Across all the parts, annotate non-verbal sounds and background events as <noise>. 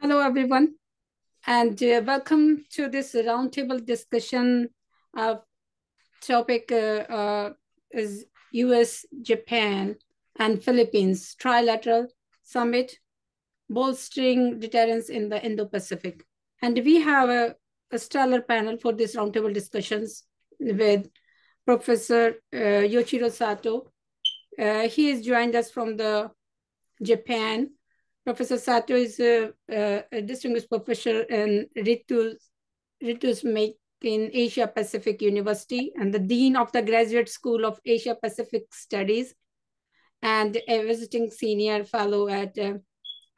Hello, everyone, and uh, welcome to this roundtable discussion of topic uh, uh, is U.S., Japan, and Philippines trilateral summit bolstering deterrence in the Indo-Pacific. And we have a, a, stellar panel for this roundtable discussions with Professor uh, Yoichiro Sato. Uh, he has joined us from the Japan Professor Sato is a, a distinguished professor in Ritus, Ritus in Asia Pacific University and the Dean of the Graduate School of Asia Pacific Studies and a visiting senior fellow at uh,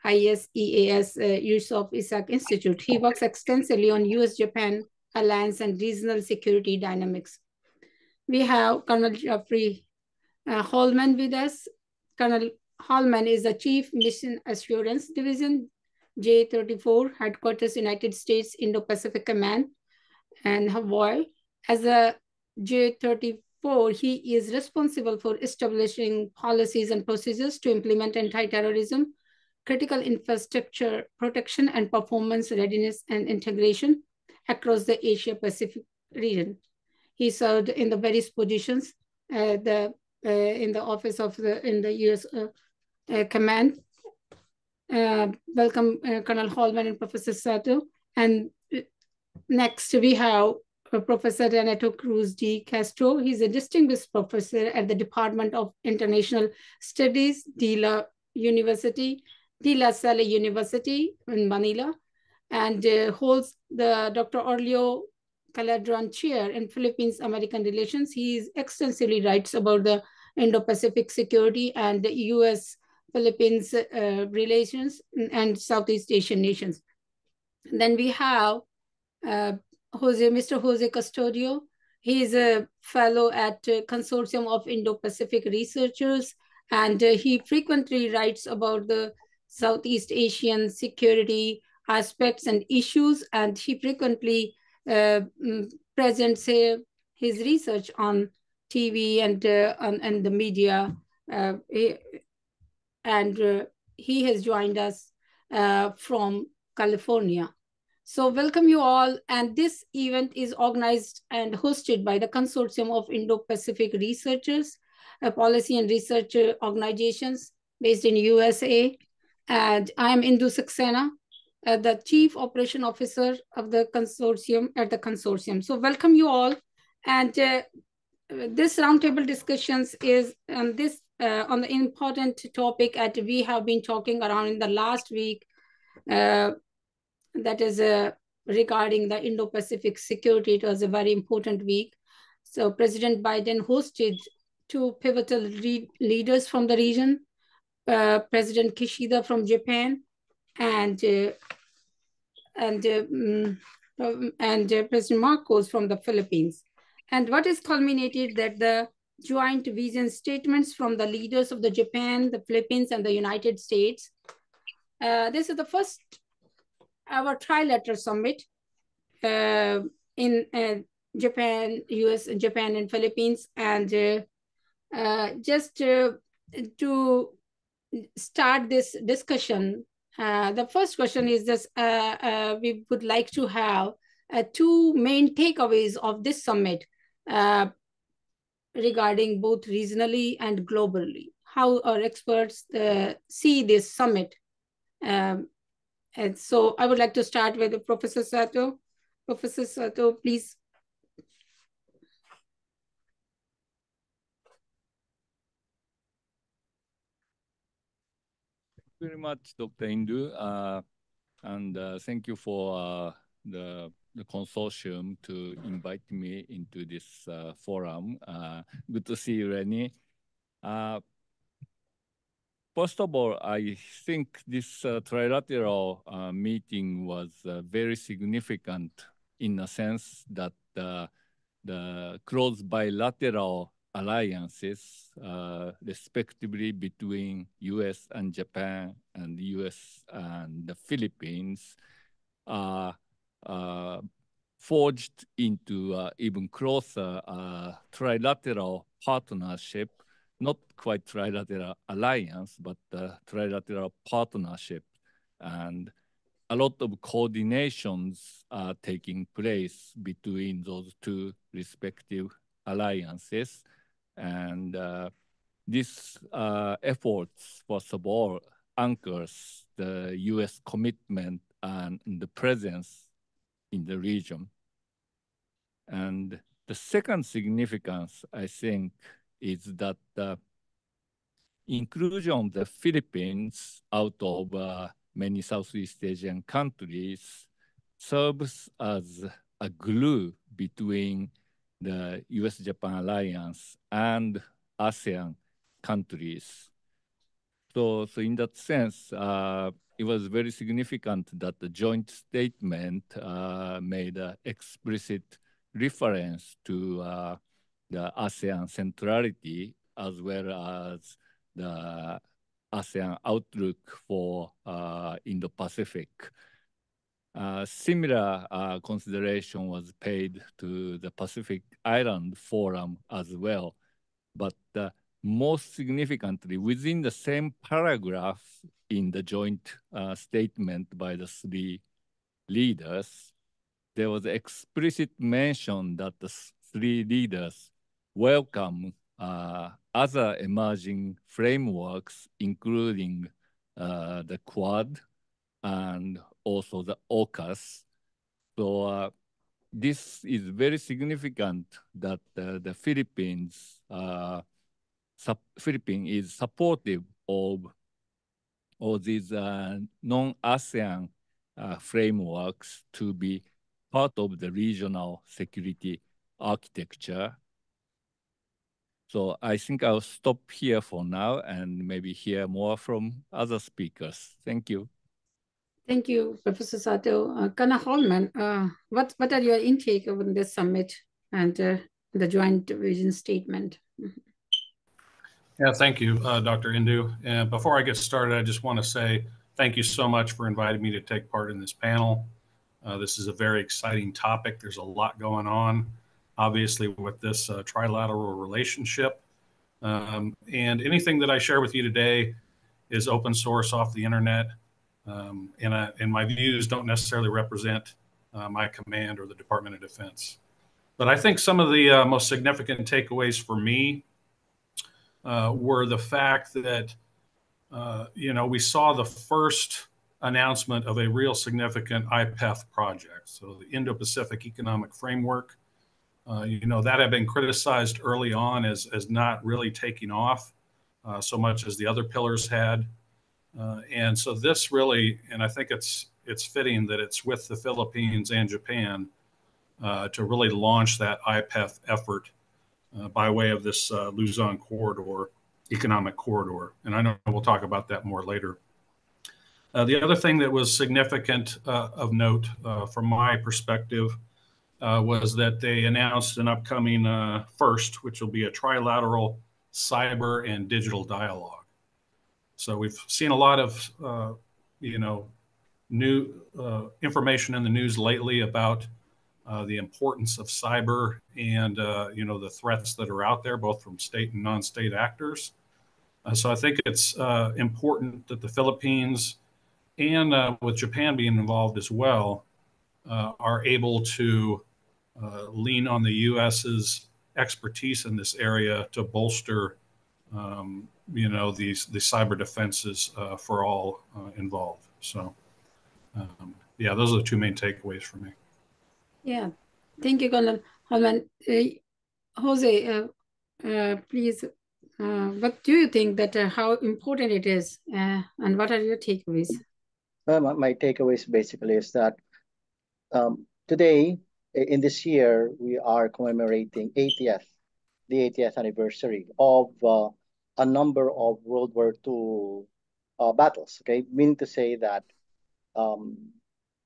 ISEAS uh, Yusof Ishak Institute. He works extensively on US-Japan alliance and regional security dynamics. We have Colonel Jeffry uh, Hollman with us. Colonel Hollman is the Chief Mission Assurance Division, J34, Headquarters, United States Indo-Pacific Command, and Hawaii. As a J34, he is responsible for establishing policies and procedures to implement anti-terrorism, critical infrastructure protection, and performance readiness and integration across the Asia-Pacific region. He served in the various positions uh, the, uh, in the office of the in the U.S. Uh, command. Uh, welcome, uh, Colonel Hollman and Professor Sato. And next we have Professor Renato Cruz de Castro. He's a distinguished professor at the Department of International Studies, De La University, De La Salle University in Manila, and uh, holds the Dr. Aurelio Calderon Chair in Philippines American Relations. He extensively writes about the Indo-Pacific security and the U.S. Philippines uh, relations and Southeast Asian nations. Then we have uh, Jose, Mr. Jose Custodio. He is a fellow at uh, Consortium of Indo-Pacific Researchers, and uh, he frequently writes about the Southeast Asian security aspects and issues, and he frequently uh, mm, presents uh, his research on TV and on and the media. He, and uh, he has joined us uh, from California. So welcome you all. And this event is organized and hosted by the Consortium of Indo-Pacific Researchers, uh, policy and research organizations based in USA. And I'm Indu Saxena, uh, the Chief Operation Officer of the consortium at the consortium. So welcome you all. And uh, this roundtable discussions is on this uh, on the important topic that we have been talking around in the last week, uh, that is uh, regarding the Indo-Pacific security. It was a very important week. So President Biden hosted two pivotal leaders from the region, uh, President Kishida from Japan, and uh, and uh, and President Marcos from the Philippines. And what is culminated that the joint vision statements from the leaders of the Japan, the Philippines, and the United States. Uh, this is the first our trilateral summit uh, in uh, Japan, US, and Japan, and Philippines. And uh, uh, just to start this discussion, uh, the first question is this, we would like to have two main takeaways of this summit regarding both regionally and globally. How our experts uh, see this summit. Um, and so I would like to start with Professor Sato. Professor Sato, please. Thank you very much, Dr. Indu, uh, and uh, thank you for uh, the the consortium to invite me into this uh, forum. Uh, good to see you, Rennie. Uh, first of all, I think this uh, trilateral uh, meeting was uh, very significant in a sense that the close bilateral alliances, respectively between U.S. and Japan and U.S. and the Philippines, uh, forged into uh, even closer uh, trilateral partnership, not quite trilateral alliance, but trilateral partnership. And a lot of coordinations are taking place between those two respective alliances. And uh, this uh, efforts, first of all, anchors the U.S. commitment and the presence in the region. And the second significance, I think, is that the inclusion of the Philippines out of uh, many Southeast Asian countries serves as a glue between the US-Japan alliance and ASEAN countries. So, so in that sense, uh, it was very significant that the joint statement uh, made an explicit reference to uh, the ASEAN centrality as well as the ASEAN outlook for uh, Indo-Pacific. Uh, similar uh, consideration was paid to the Pacific Island Forum as well. But most significantly, within the same paragraph in the joint uh, statement by the three leaders, there was explicit mention that the three leaders welcome uh, other emerging frameworks, including uh, the Quad and also the AUKUS. So uh, this is very significant that uh, the Philippines uh, Philippines is supportive of all these uh, non-ASEAN uh, frameworks to be part of the regional security architecture. So I think I'll stop here for now and maybe hear more from other speakers. Thank you. Thank you, Professor Sato. Uh, Kana Hollman, uh, what, what are your intake on this summit and uh, the joint vision statement? Yeah, thank you, uh, Dr. Indu. And before I get started, I just want to say thank you so much for inviting me to take part in this panel. Uh, this is a very exciting topic. There's a lot going on, obviously, with this uh, trilateral relationship. Um, and anything that I share with you today is open source off the internet. Um, and, I, and, my views don't necessarily represent uh, my command or the Department of Defense. But I think some of the uh, most significant takeaways for me uh, were the fact that, uh, you know, we saw the first announcement of a real significant IPEF project. So the Indo-Pacific Economic Framework, uh, you know, that had been criticized early on as, as not really taking off uh, so much as the other pillars had. Uh, and so this really, and I think it's it's fitting that it's with the Philippines and Japan uh, to really launch that IPEF effort uh, by way of this uh, Luzon corridor, economic corridor. And I know we'll talk about that more later. Uh, the other thing that was significant uh, of note uh, from my perspective uh, was that they announced an upcoming first, which will be a trilateral cyber and digital dialogue. So we've seen a lot of, you know, new information in the news lately about uh, the importance of cyber and, uh, you know, the threats that are out there, both from state and non-state actors. Uh, so I think it's important that the Philippines and with Japan being involved as well, are able to lean on the U.S.'s expertise in this area to bolster um, you know these the cyber defenses uh, for all uh, involved. So um, yeah, those are the two main takeaways for me. Yeah, thank you, Colin. Hollman. Uh, Jose, uh, uh, please, uh, what do you think that how important it is, and what are your takeaways? My, my takeaways basically is that um, today in this year we are commemorating 80th, the 80th anniversary of a number of World War II uh, battles, okay? Meaning to say that um,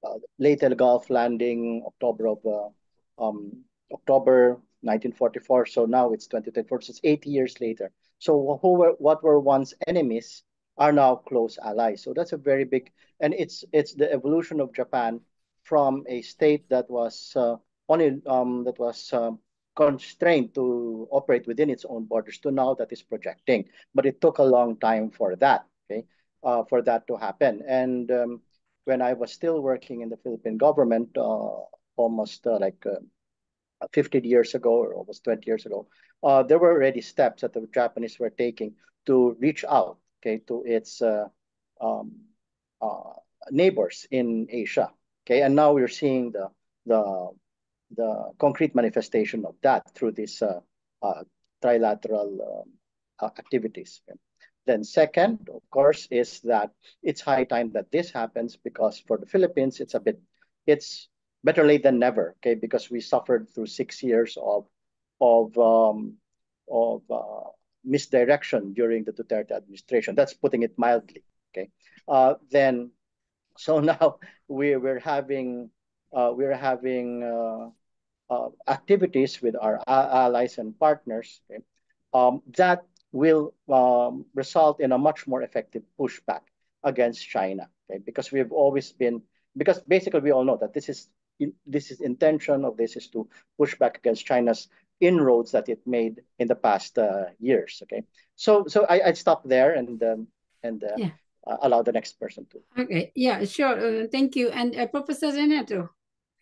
uh, Leyte Gulf landing, October of uh, um, October 1944. So now it's 2024. So it's 80 years later. So who were, what were once enemies are now close allies. So that's a very big, and it's it's the evolution of Japan from a state that was uh, only um, that was um, constrained to operate within its own borders to now that is projecting. But it took a long time for that, okay, uh, for that to happen. And um, when I was still working in the Philippine government, uh, almost uh, like uh, 15 years ago or almost 20 years ago, uh, there were already steps that the Japanese were taking to reach out, okay, to its uh, um, uh, neighbors in Asia, okay, and now we're seeing the the the concrete manifestation of that through these trilateral um, activities. Okay? Then second, of course, is that it's high time that this happens because for the Philippines, it's a bit, it's better late than never, okay? Because we suffered through six years of of um, of uh, misdirection during the Duterte administration. That's putting it mildly, okay? Uh, then, so <laughs> now we we're having uh, we're having uh, uh, activities with our allies and partners okay? um, that will um, result in a much more effective pushback against China. Okay? Because we've always been, because basically we all know that this is this is intention of this is to push back against China's inroads that it made in the past uh, years. Okay, so so I I stop there and um, and uh, yeah. uh, allow the next person to. Okay, yeah, sure. Uh, thank you. And uh, Professor Renato,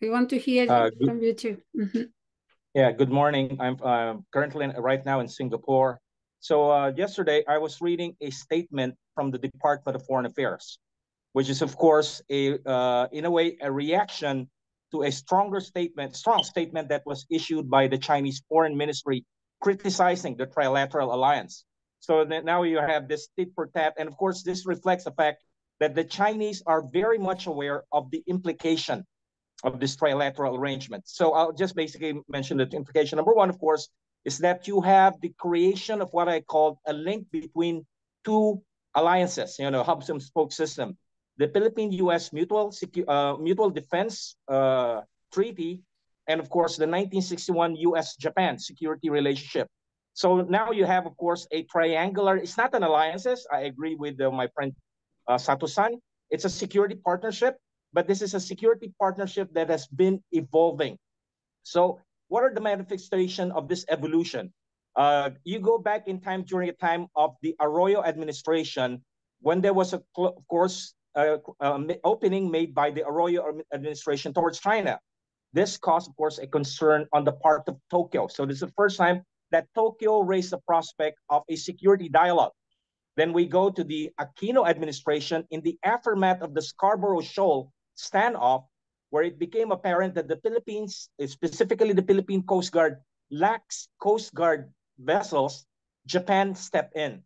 we want to hear uh, from you too. Mm -hmm. Yeah. Good morning. I'm currently in, right now in Singapore. So uh, yesterday, I was reading a statement from the Department of Foreign Affairs, which is, of course, a uh, in a way a reaction to a stronger statement, strong statement that was issued by the Chinese Foreign Ministry criticizing the Trilateral Alliance. So now you have this tit for tat, and of course, this reflects the fact that the Chinese are very much aware of the implication of this trilateral arrangement. So I'll just basically mention the implication. Number one, of course, is that you have the creation of what I call a link between two alliances, you know, hub and spoke system. The Philippine-U.S. Mutual uh, Mutual Defense uh, Treaty, and of course the 1961 U.S.-Japan security relationship. So now you have, of course, a triangular. It's not an alliances. I agree with uh, my friend uh, Sato-san. It's a security partnership, but this is a security partnership that has been evolving. So what are the manifestation of this evolution? Uh, you go back in time during the time of the Arroyo administration, when there was, a, of course, uh, opening made by the Arroyo administration towards China. This caused, of course, a concern on the part of Tokyo. So this is the first time that Tokyo raised the prospect of a security dialogue. Then we go to the Aquino administration in the aftermath of the Scarborough Shoal standoff where it became apparent that the Philippines, specifically the Philippine Coast Guard, lacks Coast Guard vessels, Japan stepped in.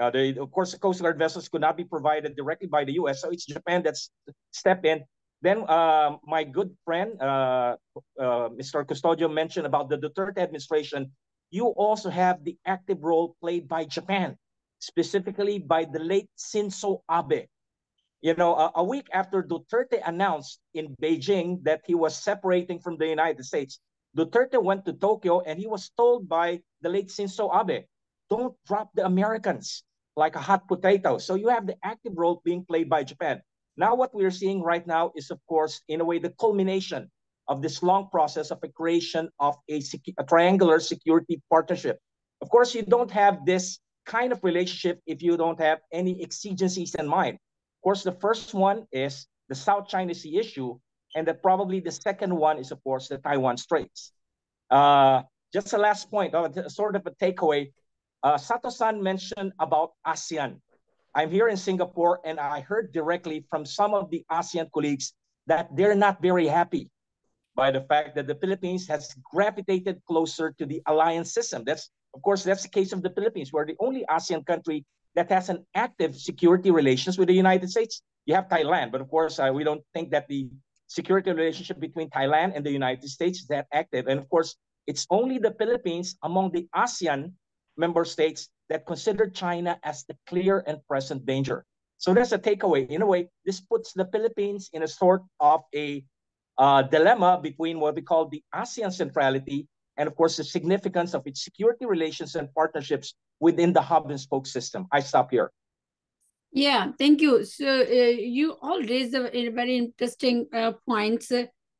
Uh, of course, the Coast Guard vessels could not be provided directly by the U.S., so it's Japan that's stepped in. Then uh, my good friend, uh, uh Mr. Custodio, mentioned about the Duterte administration. You also have the active role played by Japan, specifically by the late Shinzo Abe, you know, a, a, week after Duterte announced in Beijing that he was separating from the United States, Duterte went to Tokyo and he was told by the late Shinzo Abe, don't drop the Americans like a hot potato. So you have the active role being played by Japan. Now, what we're seeing right now is, of course, in a way, the culmination of this long process of a creation of a, a triangular security partnership. Of course, you don't have this kind of relationship if you don't have any exigencies in mind. Course, the first one is the South China Sea issue, and that probably the second one is, of course, the Taiwan Straits. Uh, just a last point, uh, sort of a takeaway. Uh, Sato-san mentioned about ASEAN. I'm here in Singapore, and I heard directly from some of the ASEAN colleagues that they're not very happy by the fact that the Philippines has gravitated closer to the alliance system. That's, of course, that's the case of the Philippines. We're the only ASEAN country that has an active security relations with the United States. You have Thailand, but of course, uh, we don't think that the security relationship between Thailand and the United States is that active. And of course, it's only the Philippines among the ASEAN member states that consider China as the clear and present danger. So that's a takeaway. In a way, this puts the Philippines in a sort of a uh, dilemma between what we call the ASEAN centrality and of course the significance of its security relations and partnerships within the hub and spoke system. I stop here. Yeah, thank you. So uh, you all raised a, very interesting uh, points,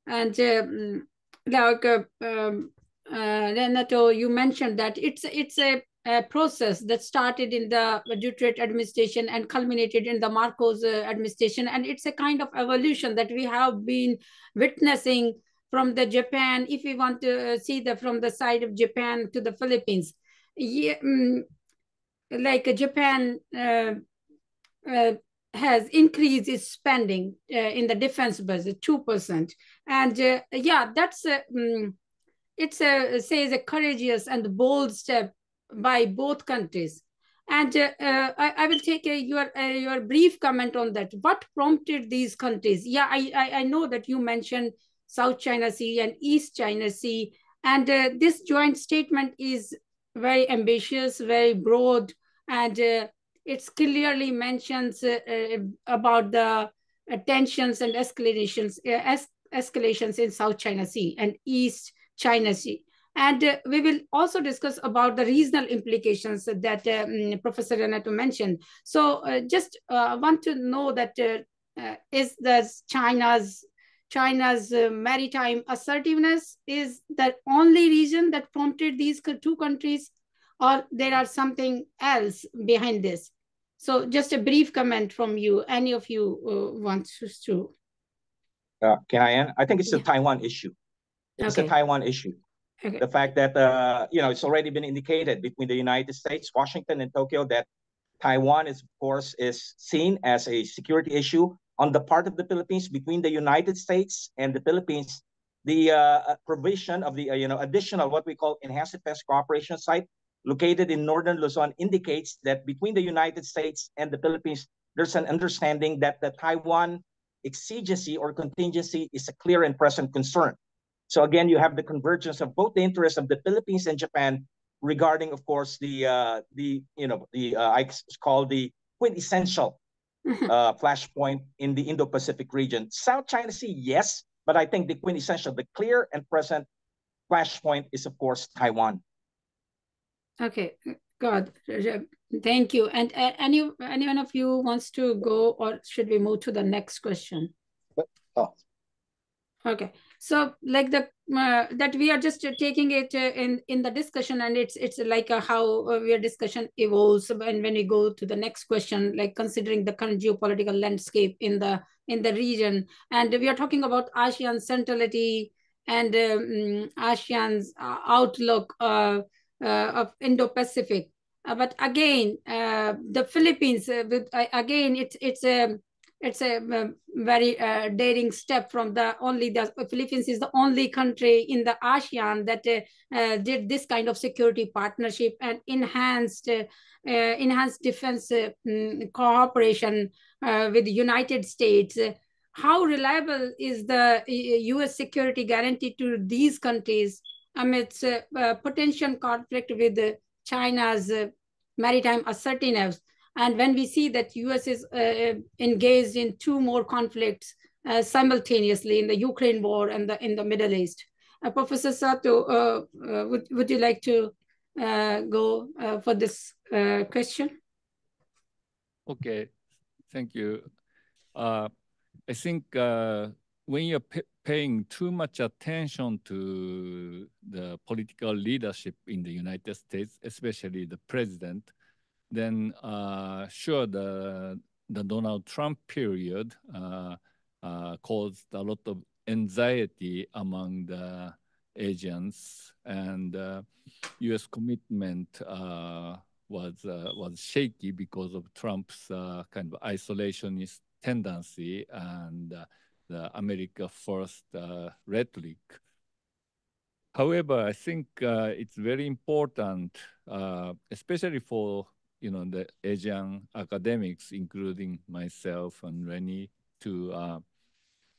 and um, like uh, um, uh, Renato, you mentioned that it's it's a a process that started in the Duterte administration and culminated in the Marcos uh, administration. And it's a kind of evolution that we have been witnessing from the Japan, if we want to see the from the side of Japan to the Philippines. Yeah, um, like uh, Japan uh, uh, has increased its spending uh, in the defense budget, 2%. And yeah, that's um, it's a says a courageous and bold step by both countries. And uh, uh, I, I, will take a, your uh, your brief comment on that. What prompted these countries? Yeah, I, I, I know that you mentioned South China Sea and East China Sea, and uh, this joint statement is very ambitious, very broad, and uh, it clearly mentions uh, about the tensions and escalations, es escalations in South China Sea and East China Sea. And uh, we will also discuss about the regional implications that um, Professor Renato mentioned. So uh, just uh, want to know that uh, uh, is the China's China's uh, maritime assertiveness is the only reason that prompted these two countries or there are something else behind this? So just a brief comment from you. Any of you want to? can I? end? I think it's a yeah. Taiwan issue. It's okay. a Taiwan issue. Okay. The fact that uh, you know it's already been indicated between the United States, Washington, and Tokyo that Taiwan is, of course, is seen as a security issue on the part of the Philippines between the United States and the Philippines. The uh, provision of the uh, you know additional what we call enhanced defense cooperation site located in northern Luzon indicates that between the United States and the Philippines, there's an understanding that the Taiwan exigency or contingency is a clear and present concern. So again, you have the convergence of both the interests of the Philippines and Japan regarding, of course, the uh, the you know the uh, I call the quintessential mm-hmm. uh, flashpoint in the Indo-Pacific region. South China Sea, yes, but I think the quintessential, the clear and present flashpoint is, of course, Taiwan. Okay, good. Thank you. And uh, any anyone of you wants to go, or should we move to the next question? Oh. Okay so like the uh, that we are just taking it uh, in in the discussion and it's it's like how uh, your discussion evolves and when we go to the next question like considering the current geopolitical landscape in the in the region. And we are talking about ASEAN centrality and um, ASEAN's uh, outlook uh, uh, of Indo-Pacific. But again the Philippines with again it's it's a um, it's a, a very uh, daring step from the only the Philippines is the only country in the ASEAN that uh, uh, did this kind of security partnership and enhanced uh, uh, enhanced defense uh, mm, cooperation with the United States. How reliable is the U.S. security guarantee to these countries amidst potential conflict with China's maritime assertiveness? And when we see that US is uh, engaged in two more conflicts uh, simultaneously in the Ukraine war and the, in the Middle East. Uh, Professor Sato, uh, uh, would, would you like to uh, go for this question? Okay, thank you. I think when you're paying too much attention to the political leadership in the United States, especially the president, then uh, sure the the Donald Trump period uh, uh, caused a lot of anxiety among the agents and U.S. Uh, commitment uh, was uh, was shaky because of Trump's kind of isolationist tendency and the America First rhetoric. However, I think it's very important, especially for you know, the Asian academics, including myself and Rennie, to, uh,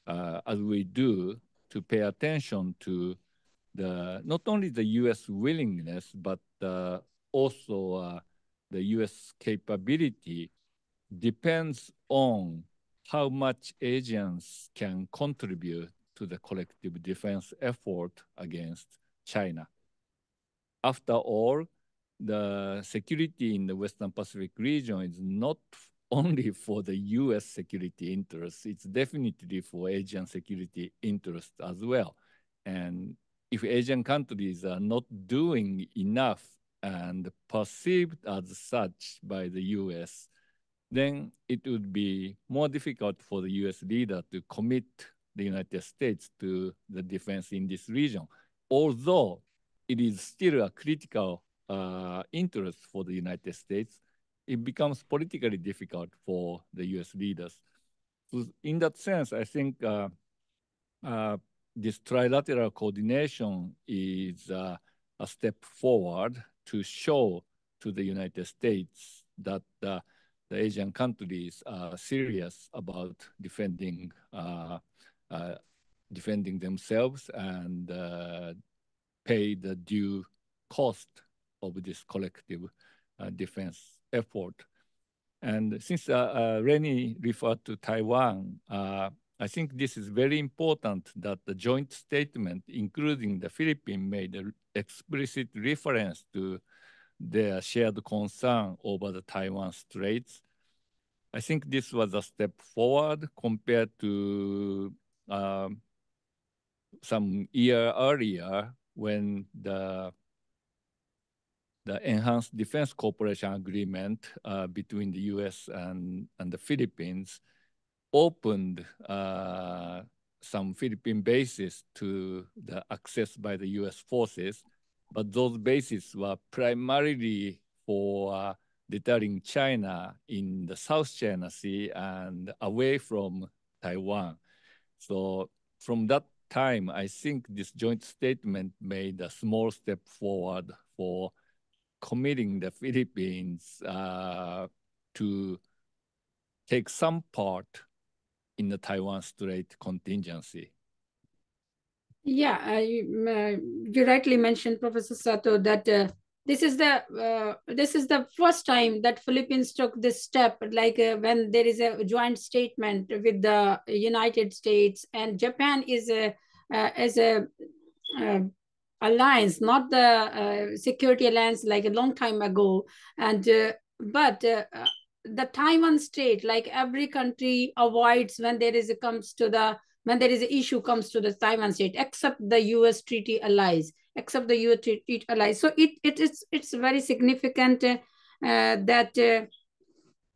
uh, as we do, to pay attention to the not only the U.S. willingness, but uh, also uh, the U.S. capability depends on how much Asians can contribute to the collective defense effort against China. After all, the security in the Western Pacific region is not <laughs> only for the US security interests, it's definitely for Asian security interests as well. And if Asian countries are not doing enough and perceived as such by the US, then it would be more difficult for the US leader to commit the United States to the defense in this region, although it is still a critical uh, interest for the United States, it becomes politically difficult for the US leaders. So in that sense, I think uh, uh, this trilateral coordination is uh, a step forward to show to the United States that the Asian countries are serious about defending uh, uh, defending themselves and pay the due cost of this collective uh, defense effort. And since uh, Rennie referred to Taiwan, I think this is very important that the joint statement, including the Philippines, made an explicit reference to their shared concern over the Taiwan Straits. I think this was a step forward compared to um, some year earlier when the the enhanced defense cooperation agreement uh, between the U.S. and and the Philippines opened uh, some Philippine bases to the access by the U.S. forces, but those bases were primarily for uh, deterring China in the South China Sea and away from Taiwan. So from that time, I think this joint statement made a small step forward for committing the Philippines uh, to take some part in the Taiwan Strait contingency. Yeah, uh, you, uh, you, rightly mentioned, Professor Sato, that uh, this is the uh, this is the first time that Philippines took this step, like uh, when there is a joint statement with the United States and Japan is a uh, as a alliance, not the security alliance like a long time ago, and but the Taiwan state, like every country avoids when there is a comes to the when there is an issue comes to the Taiwan state, except the U.S. treaty allies, except the U.S. treaty allies. So it it is it's very significant uh, that uh,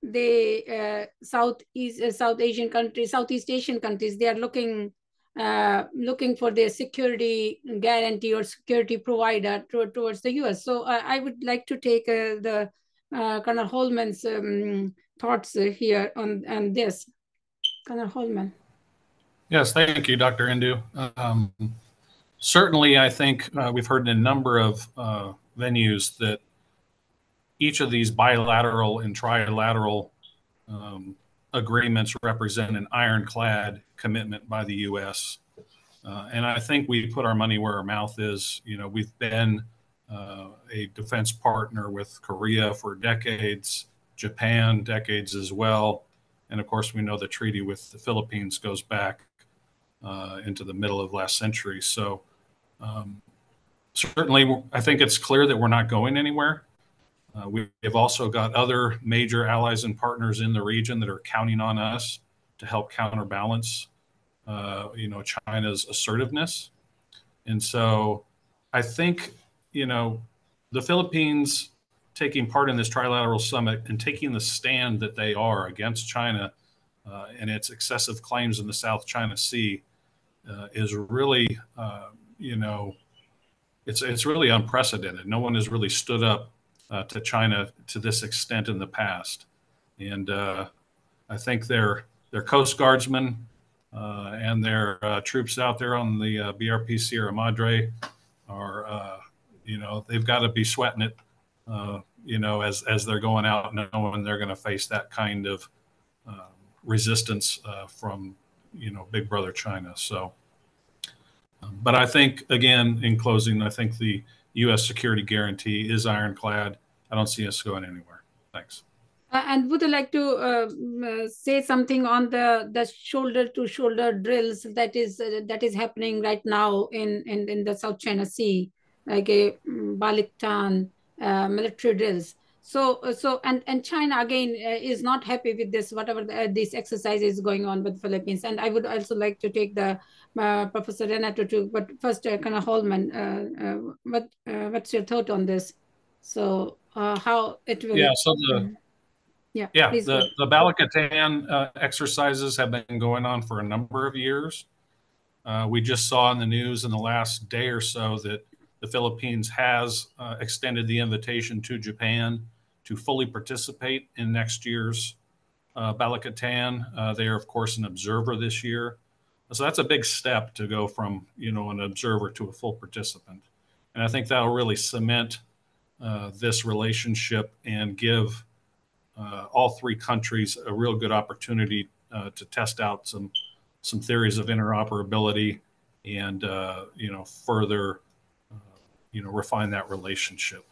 the uh, Southeast uh, South Asian countries, Southeast Asian countries, they are looking uh, looking for their security guarantee or security provider to, towards the U.S. So I would like to take uh, the uh, Colonel Hollman's um, thoughts here on, on this. Colonel Hollman. Yes, thank you, Dr. Indu. Um, certainly, I think uh, we've heard in a number of uh, venues that each of these bilateral and trilateral um, agreements represent an ironclad commitment by the U.S. Uh, and I think we put our money where our mouth is. You know, we've been uh, a defense partner with Korea for decades, Japan decades as well. And of course, we know the treaty with the Philippines goes back uh, into the middle of last century. So um, certainly, I think it's clear that we're not going anywhere. Uh, we have also got other major allies and partners in the region that are counting on us to help counterbalance, uh, you know, China's assertiveness. And so, I think you know, the Philippines taking part in this trilateral summit and taking the stand that they are against China uh, and its excessive claims in the South China Sea uh, is really, uh, you know, it's it's really unprecedented. No one has really stood up uh, to China to this extent in the past, and uh, I think their their Coast Guardsmen uh, and their troops out there on the BRP Sierra Madre are you know, they've got to be sweating it, uh, you know, as as they're going out, knowing they're going to face that kind of uh, resistance uh, from, you know, Big Brother China. So, but I think again, in closing, I think the U.S. security guarantee is ironclad. I don't see us going anywhere. Thanks. Uh, and would you like to uh, uh, say something on the the shoulder to shoulder drills that is uh, that is happening right now in, in in the South China Sea? like a mm, Balikatan uh, military drills. So, uh, so and and China again is not happy with this whatever the, this exercise is going on with Philippines. And I would also like to take the Professor Renato to, but first, uh, kind of Hollman, what what's your thought on this? So uh, how it will? Yeah. So the Mhm. yeah yeah go the the Balikatan uh, exercises have been going on for a number of years. Uh, we just saw in the news in the last day or so that the Philippines has uh, extended the invitation to Japan to fully participate in next year's uh, Balikatan. Uh, they are, of course, an observer this year. So that's a big step to go from, you know, an observer to a full participant. And I think that'll really cement uh, this relationship and give uh, all three countries a real good opportunity uh, to test out some some theories of interoperability and uh, you know further you know refine that relationship.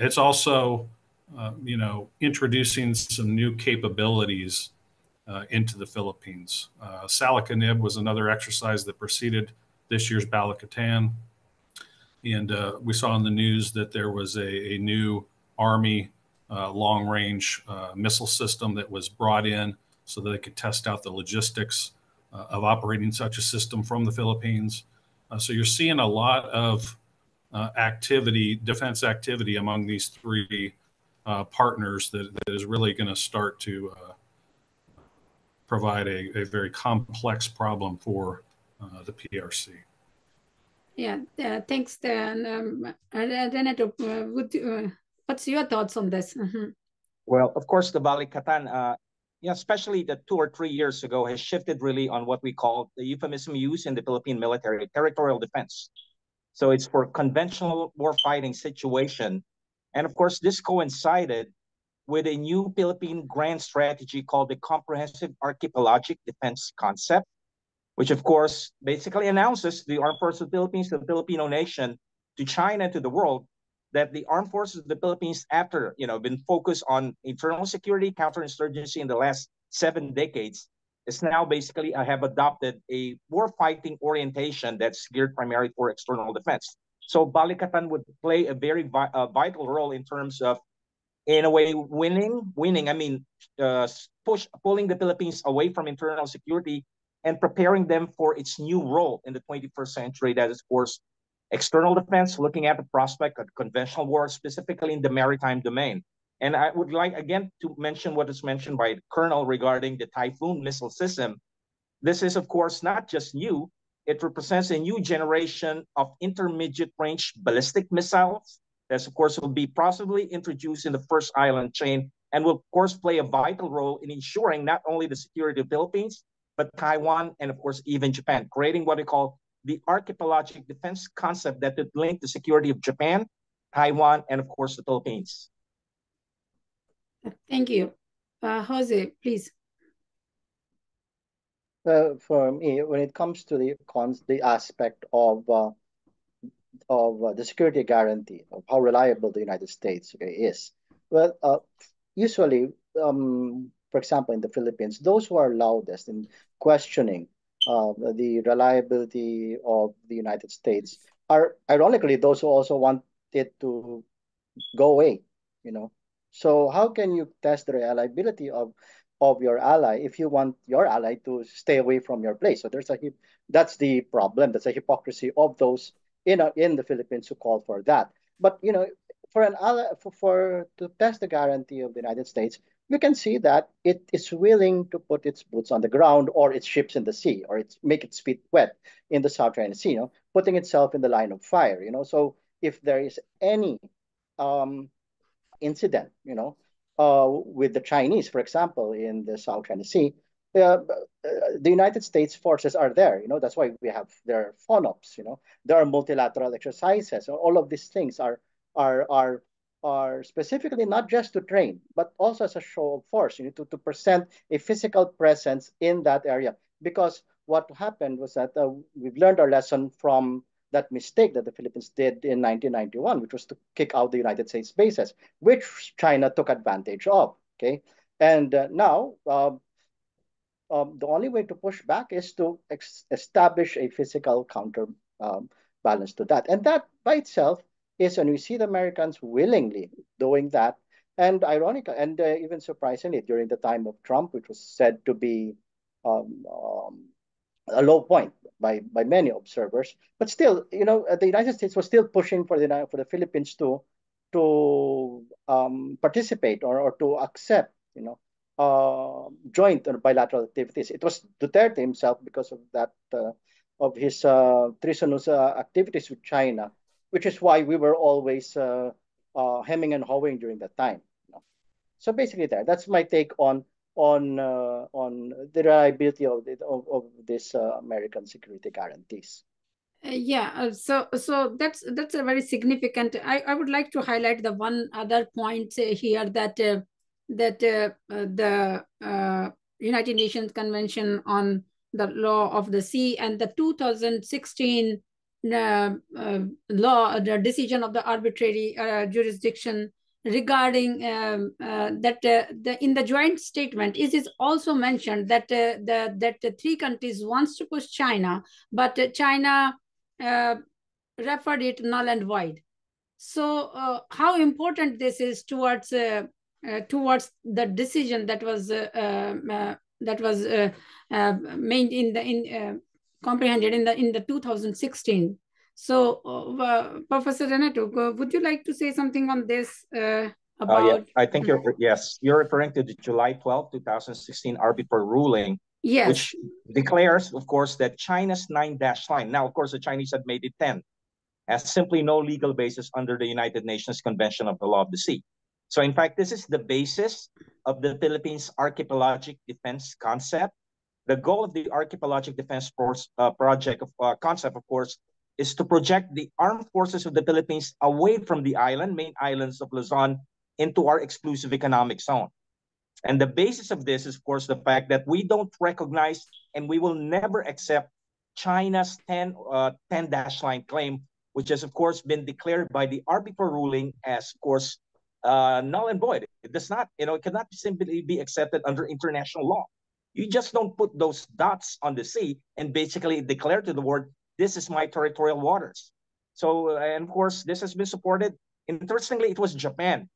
It's also you know introducing some new capabilities uh, into the Philippines. Uh, Salaknib was another exercise that preceded this year's Balikatan. And uh, we saw in the news that there was a, a new Army uh, long range uh, missile system that was brought in so that they could test out the logistics uh, of operating such a system from the Philippines. Uh, so you're seeing a lot of uh, activity, defense activity among these three uh, partners that, that is really going to start to provide a, a very complex problem for the PRC. Yeah, uh, thanks, Dan. Um, Renato, uh, would, uh, what's your thoughts on this? Mhm. Well, of course, the Balikatan, uh, yeah, especially the two or three years ago, has shifted really on what we call the euphemism used in the Philippine military, territorial defense. So it's for conventional warfighting situation. And of course, this coincided with a new Philippine grand strategy called the Comprehensive Archipelagic Defense Concept, which of course basically announces the Armed Forces of the Philippines, the Filipino nation, to China, to the world, that the Armed Forces of the Philippines, after you know been focused on internal security, counterinsurgency in the last seven decades, is now basically uh, have adopted a war fighting orientation that's geared primarily for external defense. So Balikatan would play a very vi- uh, vital role in terms of, in a way, winning, winning. I mean, uh, push pulling the Philippines away from internal security and preparing them for its new role in the 21st century that is, of course, external defense, looking at the prospect of conventional war, specifically in the maritime domain. And I would like, again, to mention what is mentioned by the Colonel regarding the Typhoon missile system. This is, of course, not just new. It represents a new generation of intermediate range ballistic missiles that, of course, will be possibly introduced in the first island chain and will, of course, play a vital role in ensuring not only the security of the Philippines, but Taiwan, and of course, even Japan, creating what we call the archipelagic defense concept that would link the security of Japan, Taiwan, and of course, the Philippines. Thank you. Uh, Jose, please. Uh, for me, when it comes to the cons, the aspect of uh, of uh, the security guarantee of how reliable the United States okay, is, well, uh, usually um, for example, in the Philippines, those who are loudest in questioning uh, the reliability of the United States are ironically those who also want it to go away, you know. So how can you test the reliability of of your ally if you want your ally to stay away from your place? So there's a that's the problem. That's a hypocrisy of those in in the Philippines who call for that. But you know, for an ally for, for to test the guarantee of the United States, we can see that it is willing to put its boots on the ground or its ships in the sea or it's make its feet wet in the South China Sea, you know, putting itself in the line of fire, you know. So if there is any um, incident, you know, uh, with the Chinese, for example, in the South China Sea, uh, uh, the United States forces are there. You know, that's why we have their FONOPs. You know, there are multilateral exercises. All of these things are are are are specifically not just to train, but also as a show of force, you know, to, to present a physical presence in that area. Because what happened was that uh, we've learned our lesson from that mistake that the Philippines did in 1991, which was to kick out the United States bases, which China took advantage of. Okay, and uh, now um, um, the only way to push back is to establish a physical counter um, balance to that, and that by itself is when we see the Americans willingly doing that. And ironic, and uh, even surprisingly, during the time of Trump, which was said to be um, um, a low point by by many observers, but still, you know, the United States was still pushing for the for the Philippines to to um, participate or, or to accept, you know, uh, joint or bilateral activities. It was Duterte himself because of that, uh, of his uh, treasonous uh, activities with China, which is why we were always uh, uh, hemming and hawing during that time. You know? So basically, there. That's my take on on on the reliability of the, of, of this American security guarantees. Uh, yeah, uh, so so that's that's a very significant. I, I would like to highlight the one other point uh, here that uh, that uh, uh, the United Nations Convention on the Law of the Sea and the 2016 law, the decision of the arbitrary jurisdiction regarding um, that the in the joint statement it is also mentioned that the that the three countries wants to push China, but China uh, referred it null and void. So uh, how important this is towards uh, uh towards the decision that was uh, uh, that was made in the in comprehended in the in the 2016. So uh, Professor Renato, would you like to say something on this? Uh, uh about yeah, I think you're mm-hmm. yes, you're referring to the July 12, 2016 arbitral ruling Yes. Which declares, of course, that China's nine dash line, now, of course, the Chinese had made it 10, has simply no legal basis under the United Nations Convention of the Law of the Sea. So, in fact, this is the basis of the Philippines archipelagic defense concept. The goal of the archipelagic defense force, uh, project of, uh, concept, of course, is to project the armed forces of the Philippines away from the island, main islands of Luzon, into our exclusive economic zone. And the basis of this is, of course, the fact that we don't recognize and we will never accept China's 10 uh, 10 dash line claim, which has, of course, been declared by the arbitral ruling as, of course, uh, null and void. It does not, you know, it cannot simply be accepted under international law. You just don't put those dots on the sea and basically declare to the world, this is my territorial waters. So, uh, and of course, this has been supported. Interestingly, it was Japan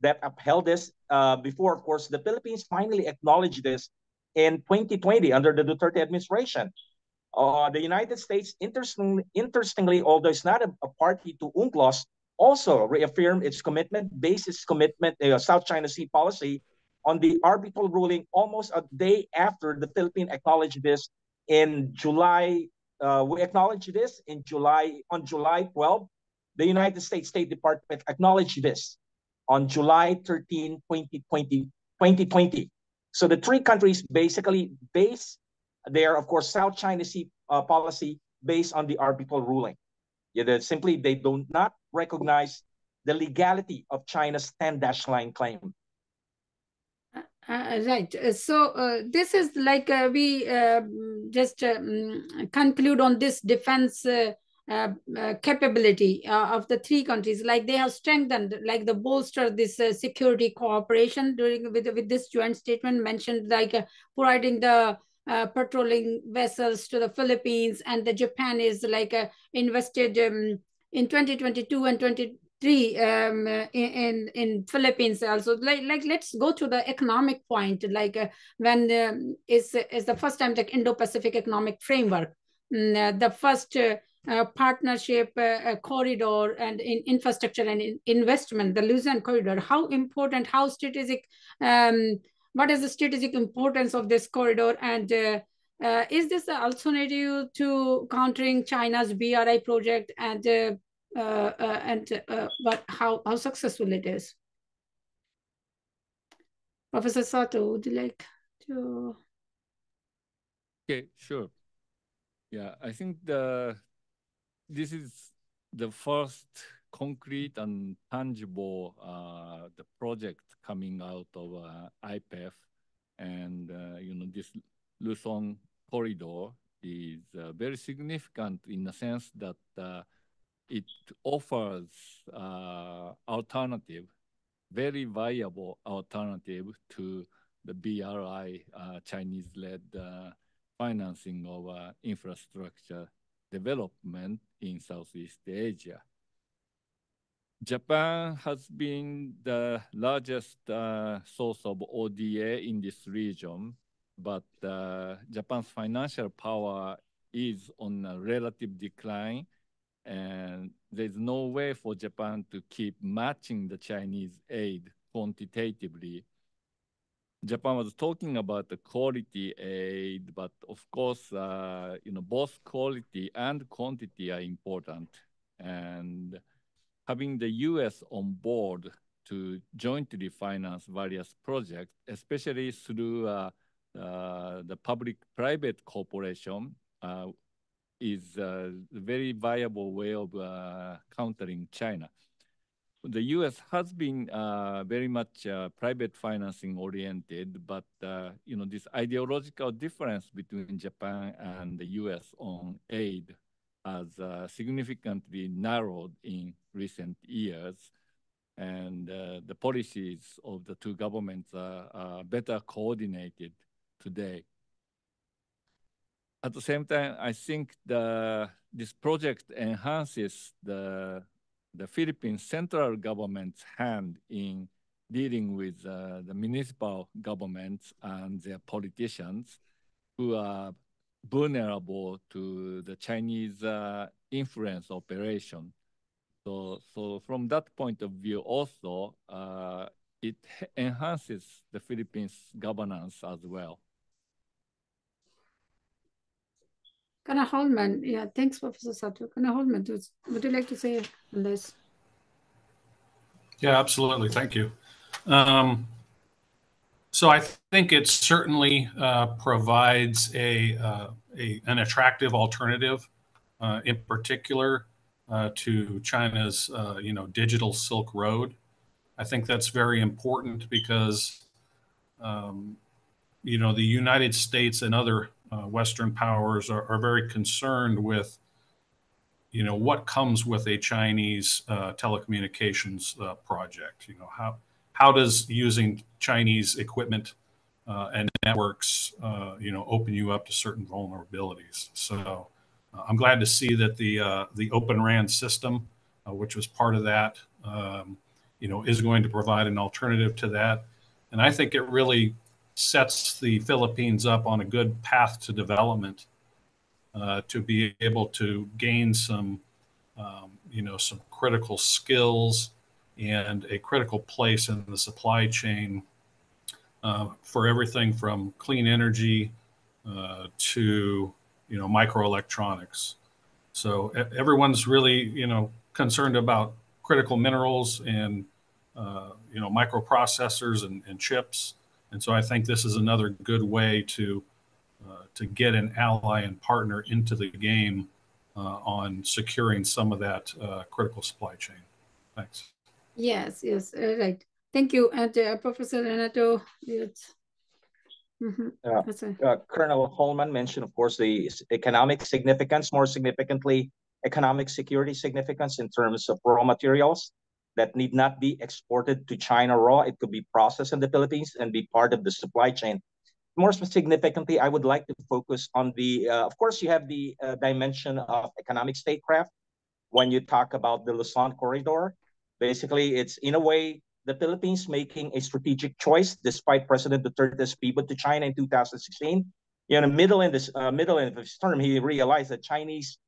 that upheld this uh, before, of course, the Philippines finally acknowledged this in 2020 under the Duterte administration. Uh, the United States, interestingly, interestingly, although it's not a, a party to UNCLOS, also reaffirmed its commitment, based its commitment, uh, South China Sea policy on the arbitral ruling almost a day after the Philippines acknowledged this in July. Uh, we acknowledged this in July, on July 12, the United States State Department acknowledged this on July 13, 2020. 2020. So the three countries basically base their, of course, South China Sea uh, policy based on the arbitral ruling. Yeah, simply they do not recognize the legality of China's 10 dash line claim. Uh, right. Uh, so uh, this is like uh, we uh, just um, conclude on this defense capability of the three countries like they have strengthened like the bolster this security cooperation during with, with this joint statement mentioned like providing the patrolling vessels to the philippines and the japan is like invested um, in 2022 and 23 um, in in philippines also like like let's go to the economic point like when um, is is the first time the indo-pacific economic framework mm, the first uh, partnership uh, corridor and in infrastructure and in investment, the Luzon corridor, how important, how strategic, um, what is the strategic importance of this corridor? And uh, uh is this the alternative to countering China's BRI project and uh, and what, how, how successful it is? Professor Sato, would you like to? Okay, sure. Yeah, I think the this is the first concrete and tangible uh, the project coming out of uh, IPEF, and uh, you know this Luzon corridor is uh, very significant in the sense that uh, it offers uh, alternative, very viable alternative to the BRI Chinese-led financing of infrastructure development in Southeast Asia. Japan has been the largest uh, source of ODA in this region, but uh, Japan's financial power is on a relative decline. And there's no way for Japan to keep matching the Chinese aid quantitatively. Japan was talking about the quality aid, but of course, uh, you know, both quality and quantity are important. And having the U.S. on board to jointly finance various projects, especially through uh, uh, the public-private cooperation, uh, is a very viable way of uh, countering China. The U.S. has been uh, very much uh, private financing oriented, but you know this ideological difference between Japan and the U.S. on aid has significantly narrowed in recent years and uh, the policies of the two governments are, are, better coordinated today. At the same time, I think the this project enhances the the Philippine central government's hand in dealing with uh, the municipal governments and their politicians who are vulnerable to the Chinese uh, influence operation. So, so from that point of view, also, uh, it enhances the Philippines' governance as well. Colonel Hollman, yeah, thanks, Professor Sato. Colonel Hollman, would you like to say on this? Yeah, absolutely. Thank you. Um, so I think it certainly uh, provides a, uh, a, an attractive alternative, uh, in particular uh, to China's, uh, you know, digital Silk Road. I think that's very important because, um, you know, the United States and other uh, Western powers are, are, very concerned with, you know, what comes with a Chinese uh, telecommunications uh, project. You know, how how does using Chinese equipment uh, and networks, you know, open you up to certain vulnerabilities? So uh, I'm glad to see that the uh, the Open RAN system, uh, which was part of that, um, you know, is going to provide an alternative to that, and I think it really sets the Philippines up on a good path to development uh, to be able to gain some, um, you know, some critical skills and a critical place in the supply chain uh, for everything from clean energy uh, to you know, microelectronics. So everyone's really, you know, concerned about critical minerals and, uh, you know, microprocessors and, and, chips. And so I think this is another good way to, uh, to get an ally and partner into the game uh, on securing some of that uh, critical supply chain. Thanks. Yes, yes, right. Thank you. And uh, Professor Renato, it's Mm -hmm. uh, uh, Colonel Hollman mentioned, of course, the economic significance, more significantly, economic security significance in terms of raw materials that need not be exported to China raw. It could be processed in the Philippines and be part of the supply chain. More significantly, I would like to focus on the, uh, of course, you have the uh, dimension of economic statecraft when you talk about the Luzon corridor. Basically, it's in a way the Philippines making a strategic choice despite President Duterte's pivot to China in 2016. You know, middle in this uh, middle of his term, he realized that Chinese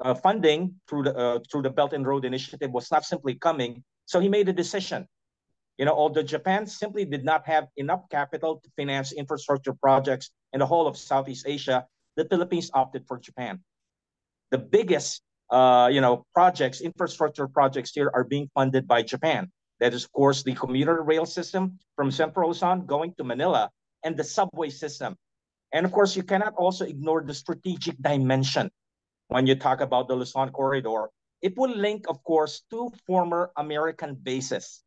uh, funding through the uh, through the Belt and Road Initiative was not simply coming. So he made a decision. You know, although Japan simply did not have enough capital to finance infrastructure projects in the whole of Southeast Asia, the Philippines opted for Japan. The biggest, uh, you know, projects, infrastructure projects here are being funded by Japan. That is, of course, the commuter rail system from Central Luzon going to Manila and the subway system. And of course, you cannot also ignore the strategic dimension when you talk about the Luzon corridor. It will link, of course, two former American bases,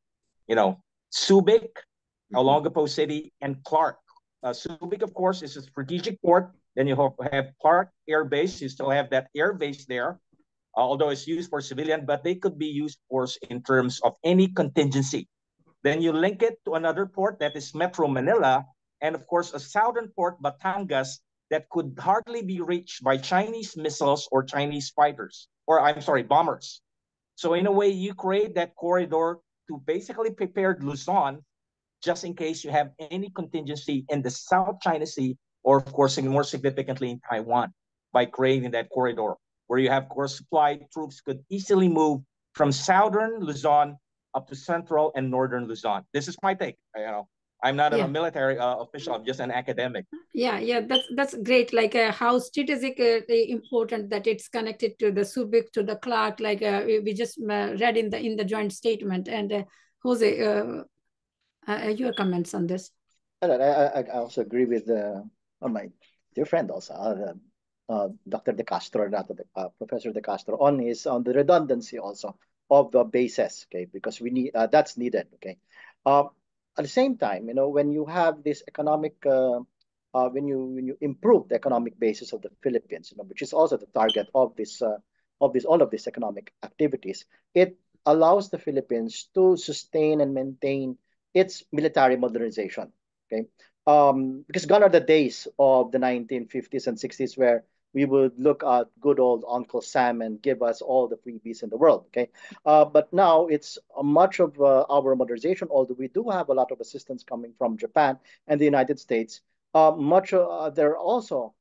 you know, Subic, mm-hmm. Olongapo City, and Clark. Uh, Subic, of course, is a strategic port. Then you have Clark Air Base. You still have that air base there. Uh, although it's used for civilian, but they could be used, of course, in terms of any contingency. Then you link it to another port that is Metro Manila, and of course, a southern port, Batangas, that could hardly be reached by Chinese missiles or Chinese fighters, or I'm sorry, bombers. So in a way, you create that corridor to basically prepare Luzon just in case you have any contingency in the South China Sea, or of course, more significantly in Taiwan, by creating that corridor where you have, of course, supply troops could easily move from southern Luzon up to central and northern Luzon. This is my take. You know, I'm not yeah. a military uh, official. I'm just an academic. Yeah, yeah, that's that's great. Like uh, how strategic uh, important that it's connected to the Subic to the Clark. Like uh, we, we just uh, read in the in the joint statement. And uh, Jose, uh, uh, your comments on this? I, I, I also agree with uh, my dear friend also, uh, uh, Dr. De Castro, not uh, Professor De Castro, on his on the redundancy also of the bases, okay, because we need uh, that's needed, okay. At the same time, you know, when you have this economic, uh, uh, when you when you improve the economic basis of the Philippines, you know, which is also the target of this uh, of this all of these economic activities, it allows the Philippines to sustain and maintain its military modernization. Okay, um, because gone are the days of the 1950s and 60s where we would look at good old Uncle Sam and give us all the freebies in the world. Okay, uh, but now it's much of uh, our modernization. Although we do have a lot of assistance coming from Japan and the United States, uh, much uh, there are also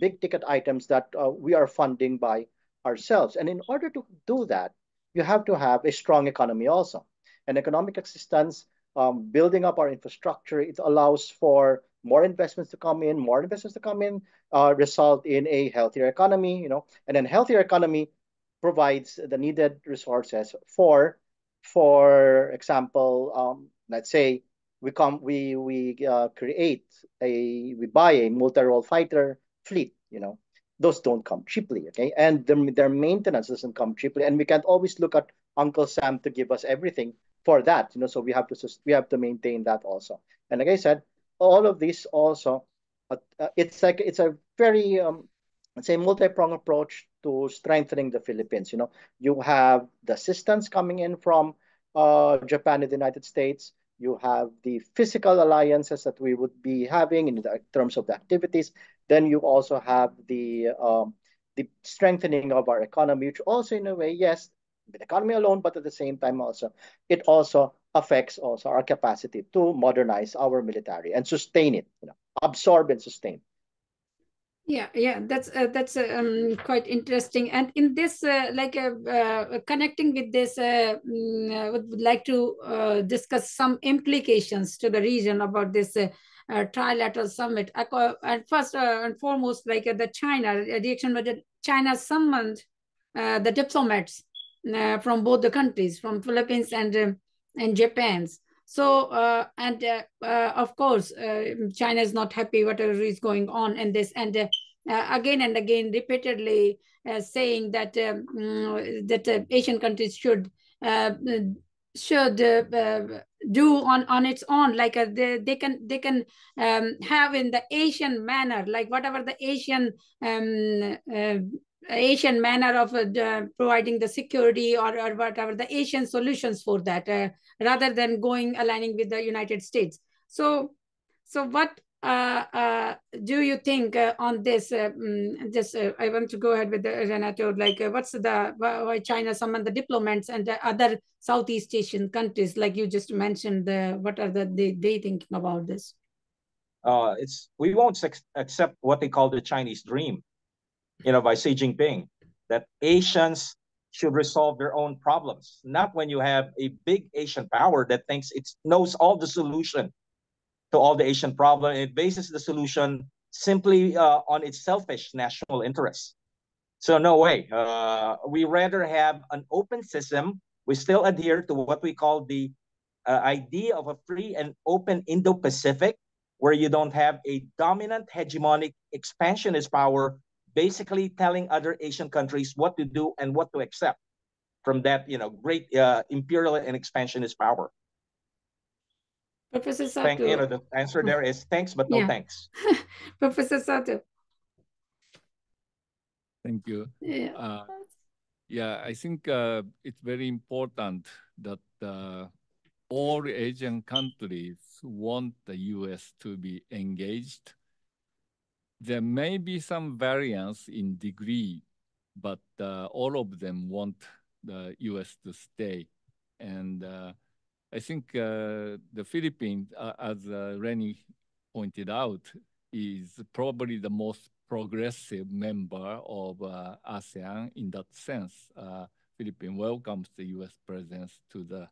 big ticket items that uh, we are funding by ourselves. And in order to do that, you have to have a strong economy also. And economic assistance, um, building up our infrastructure, it allows for more investments to come in, more investments to come in, uh, result in a healthier economy, you know, and then healthier economy provides the needed resources for, for example, um, let's say we come, we we uh, create a, we buy a multi-role fighter fleet, you know, those don't come cheaply, okay, and their their maintenance doesn't come cheaply, and we can't always look at Uncle Sam to give us everything for that, you know, so we have to we have to maintain that also, and like I said, all of this also, uh, it's like it's a very um, let's say multi-pronged approach to strengthening the Philippines. You know, you have the assistance coming in from uh, Japan and the United States. You have the physical alliances that we would be having in, the, terms of the activities. Then you also have the um, the strengthening of our economy, which also in a way, yes, the economy alone, but at the same time also, it also affects also our capacity to modernize our military and sustain it, you know, absorb and sustain. Yeah, yeah, that's uh, that's uh, um, quite interesting. And in this, uh, like uh, uh connecting with this, uh, mm, would like to discuss some implications to the region about this trilateral summit. And first and foremost, like the China reaction, but China summoned the diplomats from both the countries, from Philippines and um, and Japan's. So, uh, and uh, uh, of course, uh, China is not happy whatever is going on in this, and uh, uh, again and again, repeatedly saying that um, mm, that Asian countries should should do on on its own like they, they can they can um, have in the asian manner like whatever the asian um, Asian manner of uh, providing the security or, or whatever, the Asian solutions for that, uh, rather than going aligning with the United States. So, so what uh, uh do you think uh, on this? Uh, mm, just I want to go ahead with the Renato. Like, what's the why China summoned the diplomats and the other Southeast Asian countries, like you just mentioned? What are the they, they thinking about this? It's we won't accept what they call the Chinese dream you know, by Xi Jinping, that Asians should resolve their own problems, not when you have a big Asian power that thinks it knows all the solution to all the Asian problem. It bases the solution simply uh, on its selfish national interests. So no way. Uh, we rather have an open system. We still adhere to what we call the uh, idea of a free and open Indo-Pacific, where you don't have a dominant hegemonic expansionist power basically telling other Asian countries what to do and what to accept from that, you know, great uh, imperial and expansionist power. Professor Sato. Thank, you know, the answer there is thanks, but no yeah. thanks. <laughs> Professor Sato. Thank you. Yeah, uh, yeah I think uh, it's very important that uh, all Asian countries want the U.S. to be engaged there may be some variance in degree, but uh, all of them want the U.S. to stay. And uh, I think uh, the Philippines, as uh, Rennie pointed out, is probably the most progressive member of uh, ASEAN in that sense. Uh, Philippines welcomes the U.S. presence to the,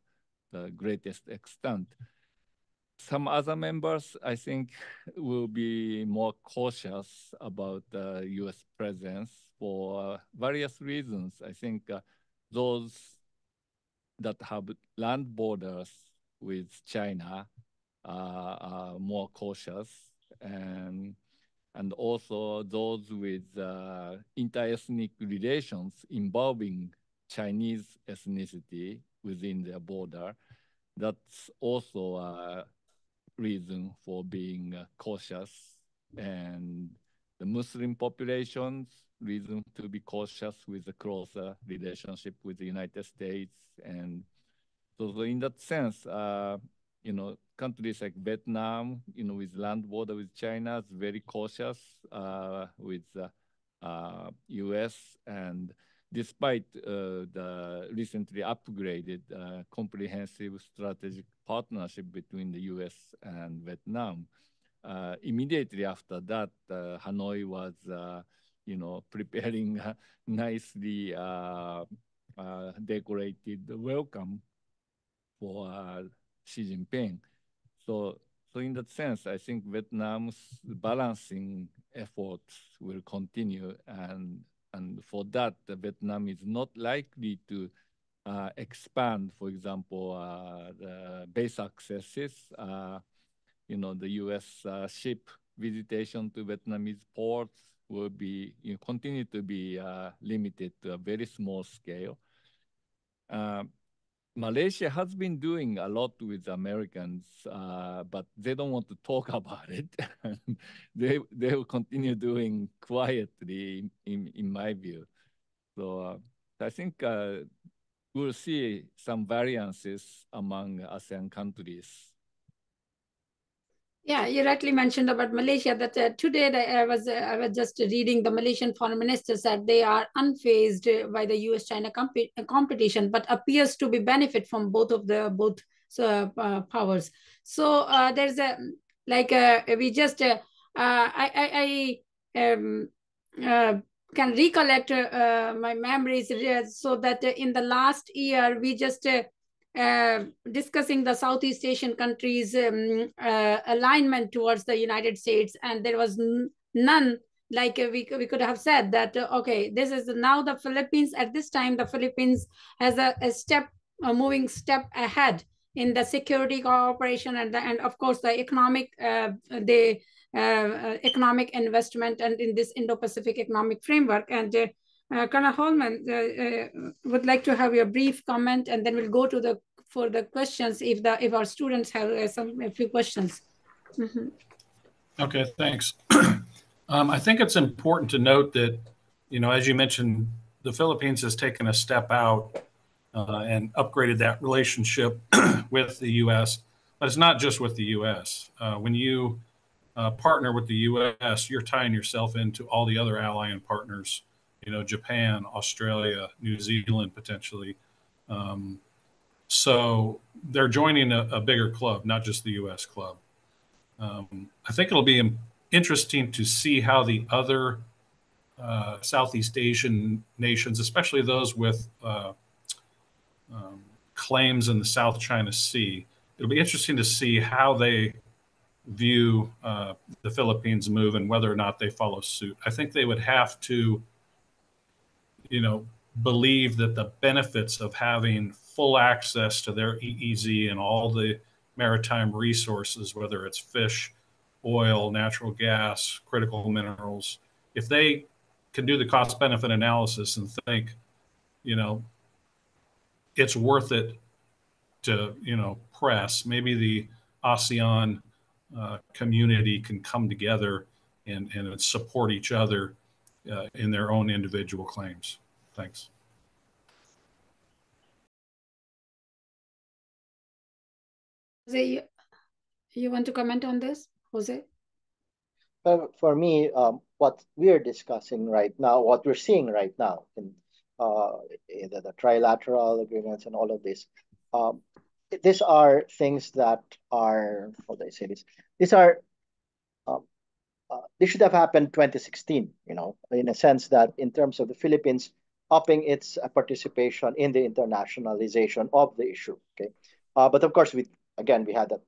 the greatest extent. Some other members, I think, will be more cautious about the U.S. presence for various reasons. I think uh, those that have land borders with China uh, are more cautious and and also those with uh, interethnic relations involving Chinese ethnicity within their border. That's also a reason for being uh, cautious. And the Muslim populations reason to be cautious with a closer relationship with the United States. And so, so in that sense, uh, you know, countries like Vietnam, you know, with land border with China, is very cautious uh, with the uh, U.S. and despite uh, the recently upgraded uh, comprehensive strategic partnership between the U.S. and Vietnam, uh, immediately after that, uh, Hanoi was, uh, you know, <laughs> preparing a nicely uh, decorated welcome for Xi Jinping. So, so in that sense, I think Vietnam's balancing efforts will continue, and and for that, Vietnam is not likely to uh, expand, for example, uh, the base accesses. Uh, you know, the U.S. Uh, ship visitation to Vietnamese ports will be you know, continue to be uh, limited to a very small scale. Uh, Malaysia has been doing a lot with Americans, but they don't want to talk <laughs> about it. <laughs> they they will continue doing quietly, in in my view. So I think uh, we'll see some variances among ASEAN countries yeah, you rightly mentioned about Malaysia. That uh, today I was uh, I was just reading the Malaysian foreign minister said they are unfazed by the U.S.-China comp competition, but appears to be benefit from both of the both uh, uh powers. So uh, there's a like uh, we just I I, I um, can recollect my memories so that in the last year we just uh, discussing the Southeast Asian countries' um, uh, alignment towards the United States, and there was none like uh, we, we could have said that uh, okay this is now the philippines at this time the philippines has a, a step a moving step ahead in the security cooperation and the, and of course the economic uh, the uh, economic investment and in this indo-pacific economic framework and uh, Colonel Hollman uh, uh, would like to have your brief comment, and then we'll go to the for the questions if the if our students have uh, some a few questions. Mm -hmm. Okay, thanks. <clears throat> um, I think it's important to note that, you know, as you mentioned, the Philippines has taken a step out uh, and upgraded that relationship <clears throat> with the U.S. But it's not just with the U.S. Uh, when you partner with the U.S., you're tying yourself into all the other ally and partners you know, Japan, Australia, New Zealand potentially. Um, so they're joining a, a, bigger club, not just the U.S. club. Um, I think it'll be interesting to see how the other uh, Southeast Asian nations, especially those with uh, um, claims in the South China Sea, it'll be interesting to see how they view uh, the Philippines move and whether or not they follow suit. I think they would have to you know, believe that the benefits of having full access to their EEZ and all the maritime resources, whether it's fish, oil, natural gas, critical minerals, if they can do the cost benefit analysis and think, you know, it's worth it to, you know, press, maybe the ASEAN uh, community can come together and, and support each other uh, in their own individual claims. Thanks. Jose, you, you want to comment on this, Jose? Uh, for me, um, what we're discussing right now, what we're seeing right now in, uh, in the, the, trilateral agreements and all of this, um, these are things that are, how do I say this? These are um, uh, this should have happened 2016, you know, in a sense that in terms of the Philippines upping its uh, participation in the internationalization of the issue. Okay, uh, but of course, we again we had that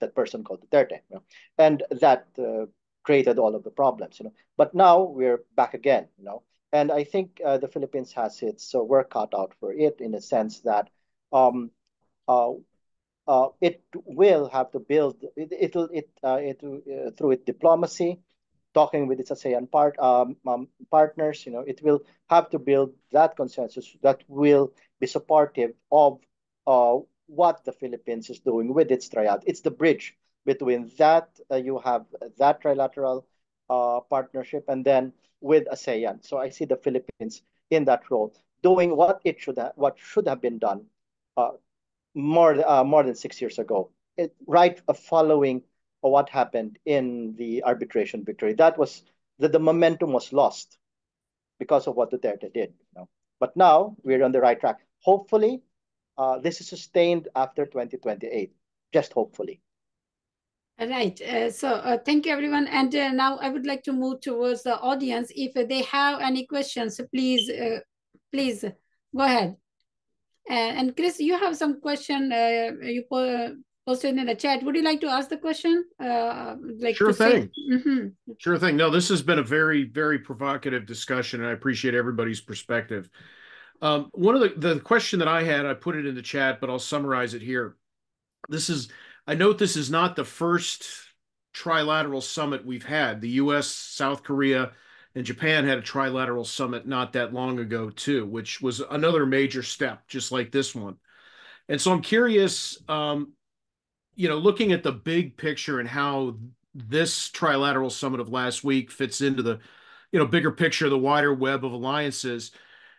that person called Duterte, you know, and that uh, created all of the problems, you know. But now we're back again, you know, and I think uh, the Philippines has its uh, work cut out for it in a sense that um, uh, uh, it will have to build it, it'll it uh, it uh, through its diplomacy talking with its ASEAN part um, um, partners you know it will have to build that consensus that will be supportive of uh, what the Philippines is doing with its triad. It's the bridge between that uh, you have that trilateral uh, partnership and then with ASEAN. So I see the Philippines in that role doing what it should have what should have been done uh, more uh, more than six years ago, it, right following what happened in the arbitration victory. That was that the momentum was lost because of what Duterte did. You know? But now we're on the right track. Hopefully, uh, this is sustained after 2028. Just hopefully. All right. Uh, so uh, thank you, everyone. And uh, now I would like to move towards the audience. If they have any questions, please, uh, please go ahead. Uh, and Chris, you have some question uh, you po posted in the chat. Would you like to ask the question? Uh, like sure thing. Mm -hmm. Sure thing. No, this has been a very, very provocative discussion, and I appreciate everybody's perspective. Um, one of the the question that I had, I put it in the chat, but I'll summarize it here. This is, I note this is not the first trilateral summit we've had. The U.S., South Korea, and Japan had a trilateral summit not that long ago too, which was another major step, just like this one. And so I'm curious, um, you know, looking at the big picture and how this trilateral summit of last week fits into the, you know, bigger picture, the wider web of alliances.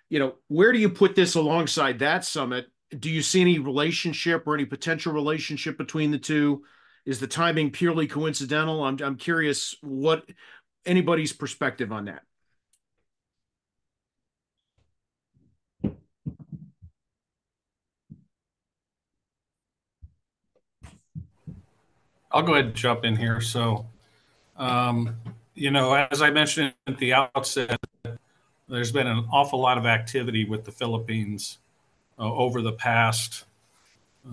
You know, where do you put this alongside that summit? Do you see any relationship or any potential relationship between the two? Is the timing purely coincidental? I'm I'm curious what anybody's perspective on that. I'll go ahead and jump in here. So, um, you know, as I mentioned at the outset, there's been an awful lot of activity with the Philippines uh, over the past,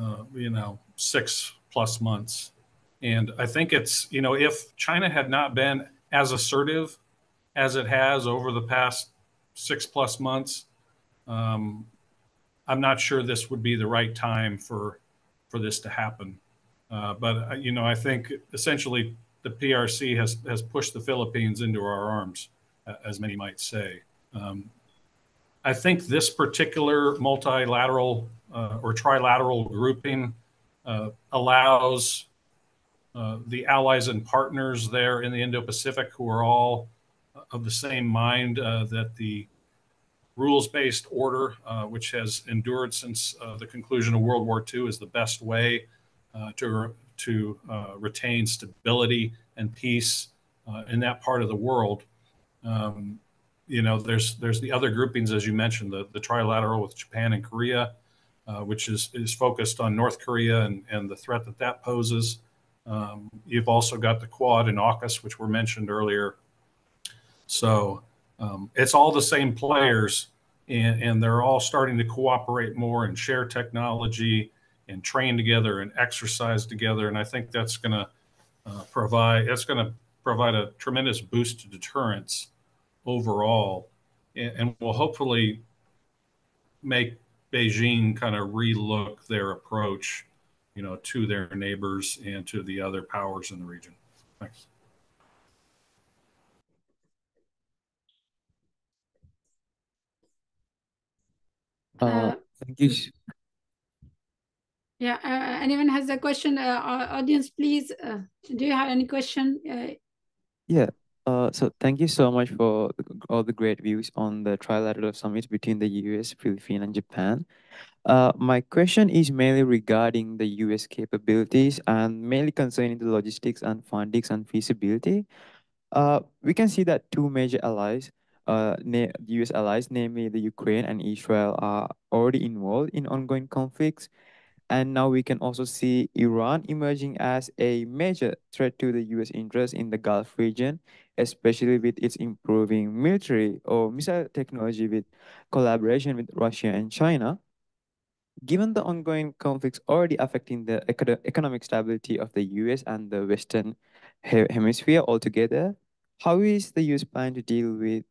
uh, you know, six plus months. And I think it's, you know, if China had not been as assertive as it has over the past six plus months, um, I'm not sure this would be the right time for for this to happen. Uh, but uh, you know, I think essentially the PRC has has pushed the Philippines into our arms, as many might say. Um, I think this particular multilateral uh, or trilateral grouping uh, allows uh, the allies and partners there in the Indo-Pacific who are all of the same mind uh, that the rules-based order, uh, which has endured since uh, the conclusion of World War II, is the best way uh, to to retain stability and peace in that part of the world. Um, you know, there's there's the other groupings, as you mentioned, the, the trilateral with Japan and Korea, which is is focused on North Korea and, and the threat that that poses. Um, you've also got the Quad and AUKUS, which were mentioned earlier. So um, it's all the same players, and, and they're all starting to cooperate more and share technology and train together and exercise together. And I think that's going to uh, provide that's going to provide a tremendous boost to deterrence overall, and, and will hopefully make Beijing kind of relook their approach you know, to their neighbors and to the other powers in the region. Thanks. Uh, uh thank you. Yeah, uh, anyone has a question? Uh, audience, please, uh, do you have any question? Uh, yeah, uh, so thank you so much for all the great views on the trilateral summit between the US, Philippines, and Japan. Uh, my question is mainly regarding the US capabilities and mainly concerning the logistics and fundings and feasibility. Uh, we can see that two major allies, uh, US allies, namely the Ukraine and Israel, are already involved in ongoing conflicts. And now we can also see Iran emerging as a major threat to the US interest in the Gulf region, especially with its improving military or missile technology with collaboration with Russia and China. Given the ongoing conflicts already affecting the eco economic stability of the US and the Western he hemisphere altogether, how is the US plan to deal with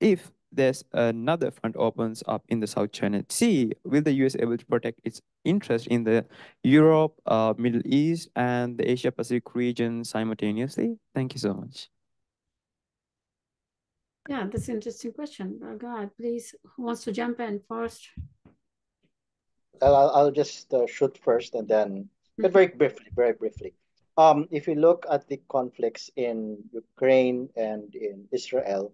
if there's another front opens up in the South China Sea, will the US able to protect its interest in the Europe, uh, Middle East, and the Asia Pacific region simultaneously? Thank you so much. Yeah, that's an interesting question. Oh, God, please, who wants to jump in first? I'll, I'll just uh, shoot first and then, but very briefly, very briefly. Um, if you look at the conflicts in Ukraine and in Israel,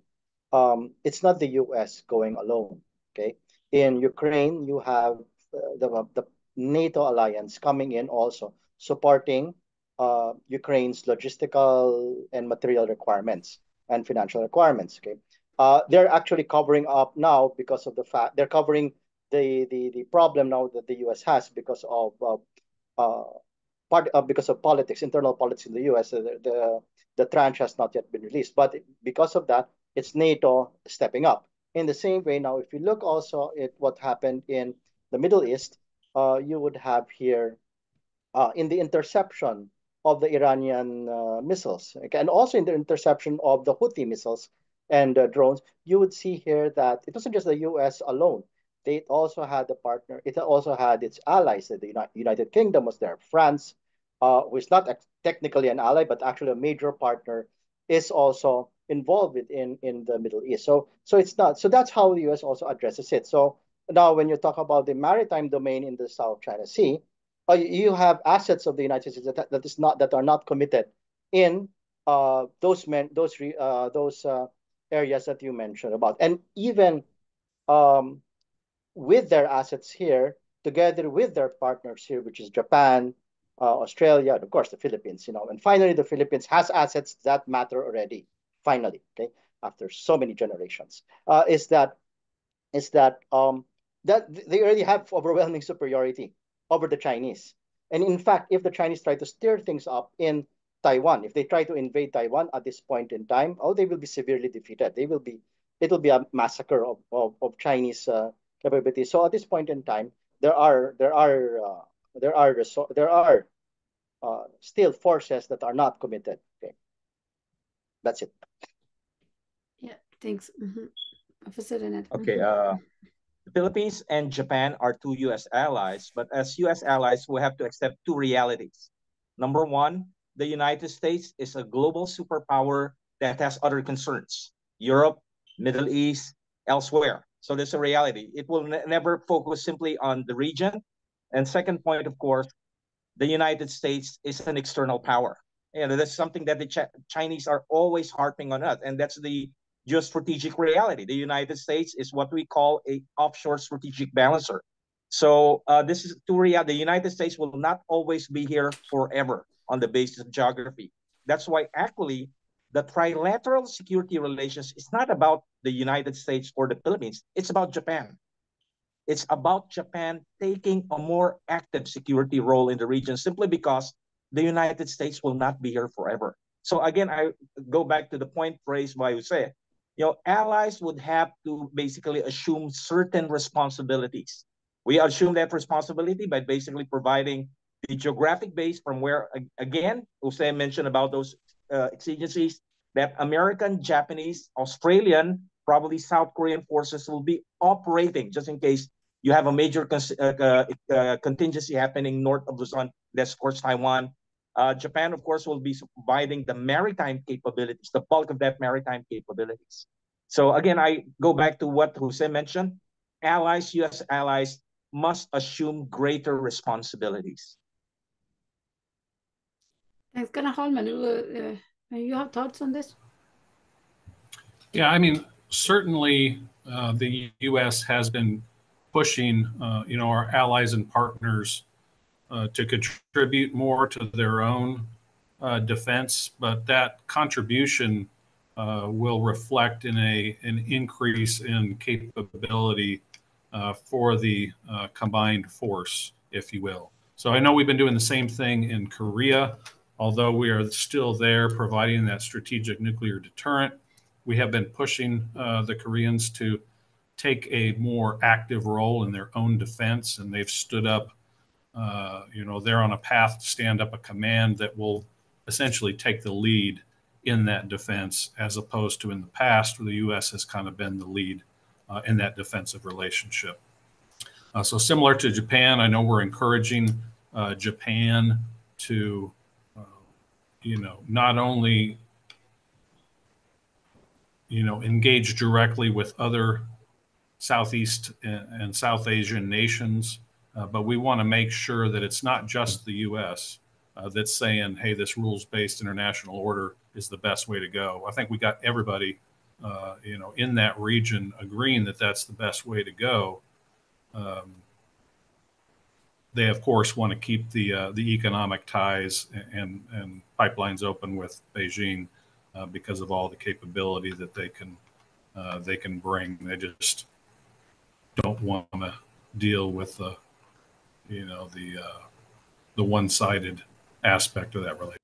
um, it's not the U.S. going alone. Okay, in Ukraine, you have uh, the the NATO alliance coming in also supporting uh, Ukraine's logistical and material requirements and financial requirements. Okay, uh, they're actually covering up now because of the fact they're covering the the the problem now that the U.S. has because of uh, uh, part uh, because of politics, internal politics in the U.S. the, the the tranche has not yet been released, but because of that, it's NATO stepping up. In the same way, now, if you look also at what happened in the Middle East, uh, you would have here uh, in the interception of the Iranian uh, missiles, okay, and also in the interception of the Houthi missiles and uh, drones, you would see here that it wasn't just the U.S. alone. They also had a partner. It also had its allies. The United Kingdom was there. France, uh, who is not technically an ally, but actually a major partner, is also involved in in the Middle East. So so it's not so that's how the U.S. also addresses it. So now when you talk about the maritime domain in the South China Sea, uh, you have assets of the United States that, that is not that are not committed in uh, those men those uh, those uh, areas that you mentioned about, and even um, with their assets here, together with their partners here, which is Japan, uh, Australia, and of course the Philippines, you know, and finally the Philippines has assets that matter already finally, okay, after so many generations, uh, is that is that um, that they already have overwhelming superiority over the Chinese. And in fact, if the Chinese try to stir things up in Taiwan, if they try to invade Taiwan at this point in time, oh, they will be severely defeated. They will be, it'll be a massacre of, of, of Chinese uh, capabilities. So at this point in time, there are there are uh, there are there are uh, still forces that are not committed. Okay, that's it. Yeah. Thanks. Mm -hmm. Professor Renet. Okay. Mm -hmm. uh, the Philippines and Japan are two U.S. allies, but as U.S. allies, we have to accept two realities. Number one, the United States is a global superpower that has other concerns, Europe, Middle East, elsewhere. So there's a reality. It will ne never focus simply on the region. And second point, of course, the United States is an external power. And that's something that the Ch Chinese are always harping on us. And that's the geostrategic reality. The United States is what we call a offshore strategic balancer. So uh, this is to real. The United States will not always be here forever on the basis of geography. That's why actually the trilateral security relations is not about the United States or the Philippines. It's about Japan. It's about Japan taking a more active security role in the region simply because the United States will not be here forever. So again, I go back to the point raised by Jose you know, allies would have to basically assume certain responsibilities. We assume that responsibility by basically providing the geographic base from where, again, Jose mentioned about those uh, exigencies that American, Japanese, Australian, probably South Korean forces will be operating just in case you have a major uh, uh, uh, contingency happening north of Luzon. That's, of course, Taiwan. Uh, Japan, of course, will be providing the maritime capabilities, the bulk of that maritime capabilities. So again, I go back to what Jose mentioned. Allies, U.S. allies, must assume greater responsibilities. Thanks, Colonel Hollman. Uh, uh, you have thoughts on this? Yeah, I mean, certainly uh, the U.S. has been pushing, uh, you know, our allies and partners uh, to contribute more to their own uh, defense, but that contribution uh, will reflect in a an increase in capability for the combined force. if you will. So I know we've been doing the same thing in Korea, although we are still there providing that strategic nuclear deterrent. We have been pushing uh, the Koreans to take a more active role in their own defense, and they've stood up. Uh, you know, they're on a path to stand up a command that will essentially take the lead in that defense, as opposed to in the past, where the U.S. has kind of been the lead uh, in that defensive relationship. Uh, so, similar to Japan, I know we're encouraging uh, Japan to, you know, not only you know engage directly with other Southeast and South Asian nations, uh, but we want to make sure that it's not just the U.S. Uh, that's saying, "Hey, this rules-based international order is the best way to go." I think we got everybody, uh, you know, in that region agreeing that that's the best way to go. Um, they, of course, want to keep the uh, the economic ties and and pipelines open with Beijing uh, because of all the capability that they can uh, they can bring. They just don't want to deal with the, you know, the uh, the one-sided aspect of that relationship.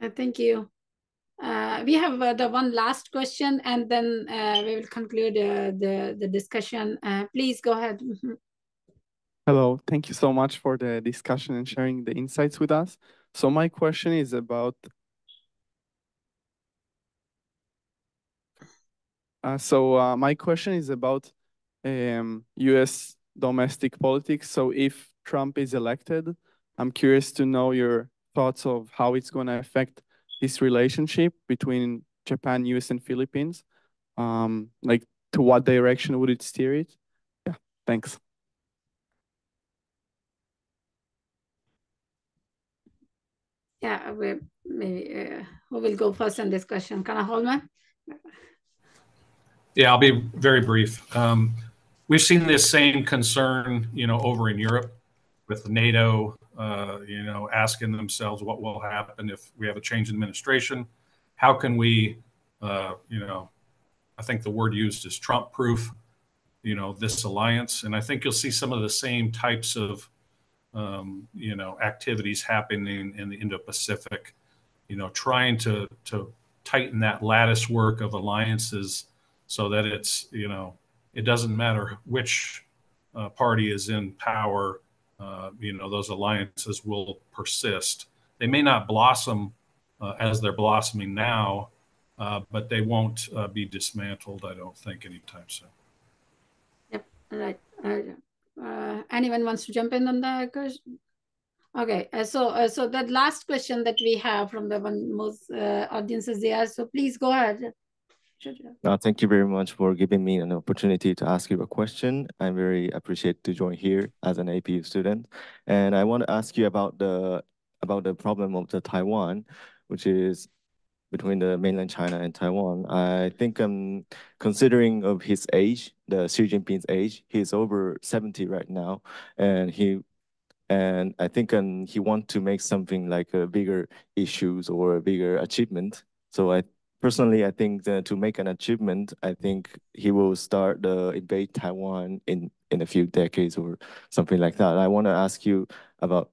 Uh, thank you. Uh, we have uh, the one last question, and then uh, we will conclude uh, the the discussion. Uh, please go ahead. Mm-hmm. Hello, thank you so much for the discussion and sharing the insights with us. So my question is about so my question is about um, U.S. domestic politics. So if Trump is elected, I'm curious to know your thoughts of how it's going to affect this relationship between Japan, U.S., and Philippines. Um, like, to what direction would it steer it? Yeah, thanks. Yeah, we maybe uh, who will go first in discussion? Colonel Hollman? Yeah, I'll be very brief. Um, we've seen this same concern, you know, over in Europe with NATO, uh, you know, asking themselves what will happen if we have a change in administration. How can we, uh, you know, I think the word used is Trump proof, you know, this alliance. And I think you'll see some of the same types of, um, you know, activities happening in the Indo Pacific, you know, trying to, to tighten that lattice work of alliances so that it's you know it doesn't matter which uh, party is in power uh, you know those alliances will persist. They may not blossom uh, as they're blossoming now uh, but they won't uh, be dismantled i don't think anytime soon. Yep right uh, anyone wants to jump in on that okay so so that last question that we have from the one most audiences there so please go ahead uh, thank you very much for giving me an opportunity to ask you a question. I'm very appreciated to join here as an APU student. And I want to ask you about the about the problem of the Taiwan, which is between the mainland China and Taiwan. I think um, considering of his age, the Xi Jinping's age, he's over 70 right now, and he and I think um, he want to make something like a bigger issues or a bigger achievement. So I personally, I think that to make an achievement, I think he will start the invade Taiwan in in a few decades or something like that. I want to ask you about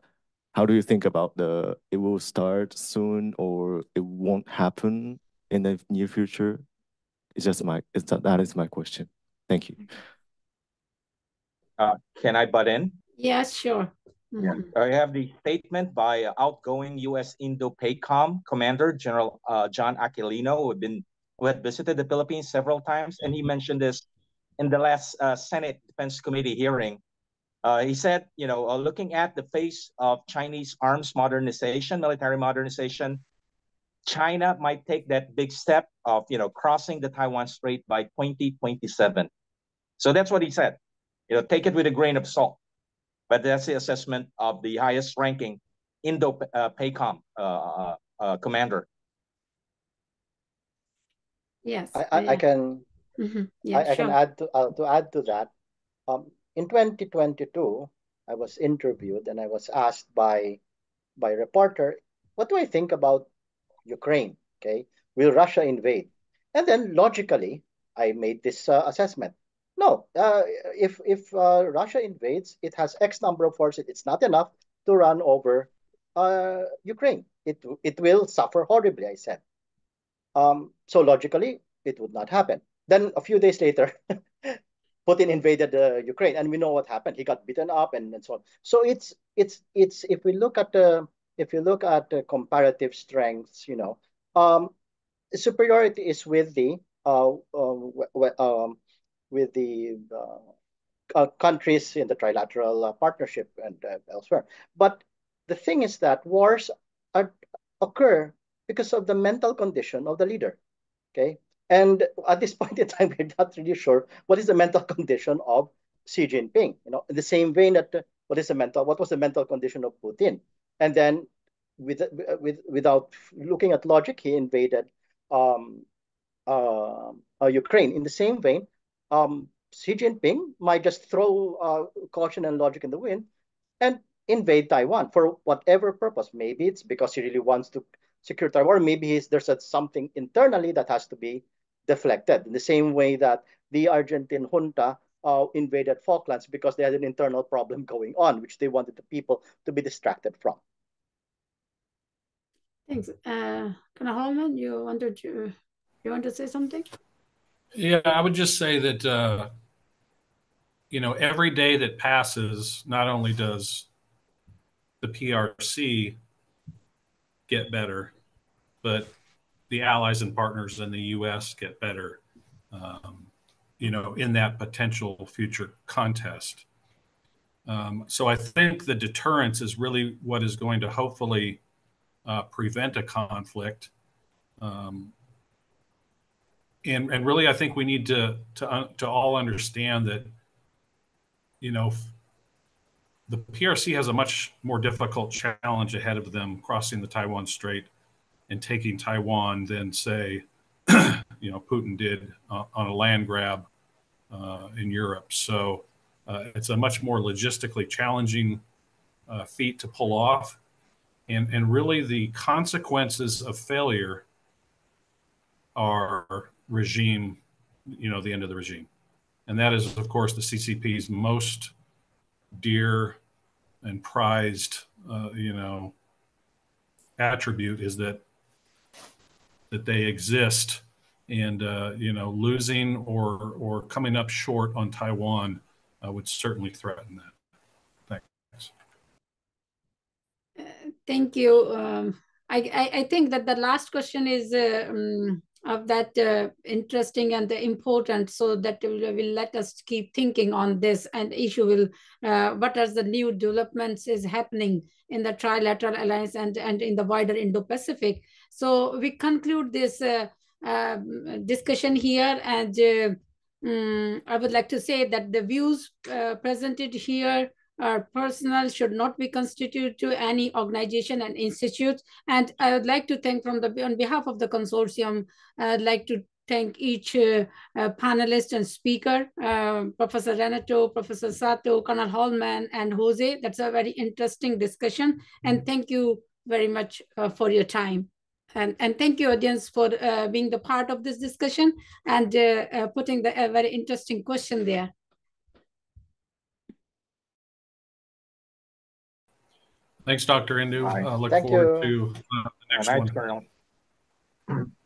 how do you think about the it will start soon or it won't happen in the near future? It's just my it's that, that is my question. Thank you. Uh, can I butt in? Yes, sure. Yeah. Mm-hmm. I have the statement by outgoing U.S. Indo-PACOM Commander General uh, John Aquilino, who had been who had visited the Philippines several times, and he mentioned this in the last uh, Senate Defense Committee hearing. Uh, he said, you know, uh, looking at the face of Chinese arms modernization, military modernization, China might take that big step of, you know, crossing the Taiwan Strait by 2027. So that's what he said. You know, take it with a grain of salt but that's the assessment of the highest ranking Indo uh, PACOM uh, uh, uh, commander. Yes, I, I, I can. Mm-hmm. Yeah, I, I can add to uh, to add to that. Um, in 2022, I was interviewed and I was asked by by a reporter, "What do I think about Ukraine? Okay, will Russia invade?" And then logically, I made this uh, assessment. No, uh, if if uh, Russia invades, it has X number of forces. It's not enough to run over uh, Ukraine. It it will suffer horribly. I said. Um, so logically, it would not happen. Then a few days later, <laughs> Putin invaded uh, Ukraine, and we know what happened. He got beaten up, and, and so on. So it's it's it's if we look at the if you look at the comparative strengths, you know, um, superiority is with the uh, uh, um, with the uh, uh, countries in the trilateral uh, partnership and elsewhere. But the thing is that wars are, occur because of the mental condition of the leader. Okay, and at this <laughs> point in time, we're not really sure what is the mental <laughs> condition of Xi Jinping. You know, in the same vein that uh, what is the mental, what was the mental condition of Putin, and then with with without looking at logic, he invaded um, uh, uh, Ukraine. In the same vein, um, Xi Jinping might just throw uh, caution and logic in the wind and invade Taiwan for whatever purpose. Maybe it's because he really wants to secure Taiwan, or maybe there's something internally that has to be deflected. In the same way that the Argentine junta uh, invaded Falklands because they had an internal problem going on, which they wanted the people to be distracted from. Thanks. Uh, Hollman, you wanted to you want to say something? Yeah, I would just say that uh, you know every day that passes, not only does the PRC get better, but the allies and partners in the U.S. get better. Um, you know, in that potential future contest. Um, so I think the deterrence is really what is going to hopefully uh, prevent a conflict. Um, and and really, I think we need to to uh, to all understand that, you know, the PRC has a much more difficult challenge ahead of them crossing the Taiwan Strait and taking Taiwan than say, <clears throat> you know, Putin did uh, on a land grab uh, in Europe. So uh, it's a much more logistically challenging uh, feat to pull off, and and really the consequences of failure are regime, you know, the end of the regime. And that is, of course, the CCP's most dear and prized, uh, you know, attribute is that that they exist, and uh, you know, losing or or coming up short on Taiwan uh, would certainly threaten that. Thanks. Uh, thank you. Um, I, I, I think that the last question is. Uh, um, of that uh, interesting and the important so that will, will let us keep thinking on this and issue will uh, what are the new developments is happening in the trilateral alliance and and in the wider indo-pacific. So we conclude this uh, um, discussion here and um, i would like to say that the views uh, presented here are personnel should not be constituted to any organization and institute. And I would like to thank from the on behalf of the consortium, I'd like to thank each uh, uh, panelist and speaker, uh, Professor Renato, Professor Sato, Colonel Hollman, and Jose. That's a very interesting discussion. And thank you very much uh, for your time. And, and thank you, audience, for uh, being the part of this discussion and uh, putting the, very interesting question there. Thanks, Dr. Indu. Uh, look Thank forward you. to uh, the next night, one. Colonel. <clears throat>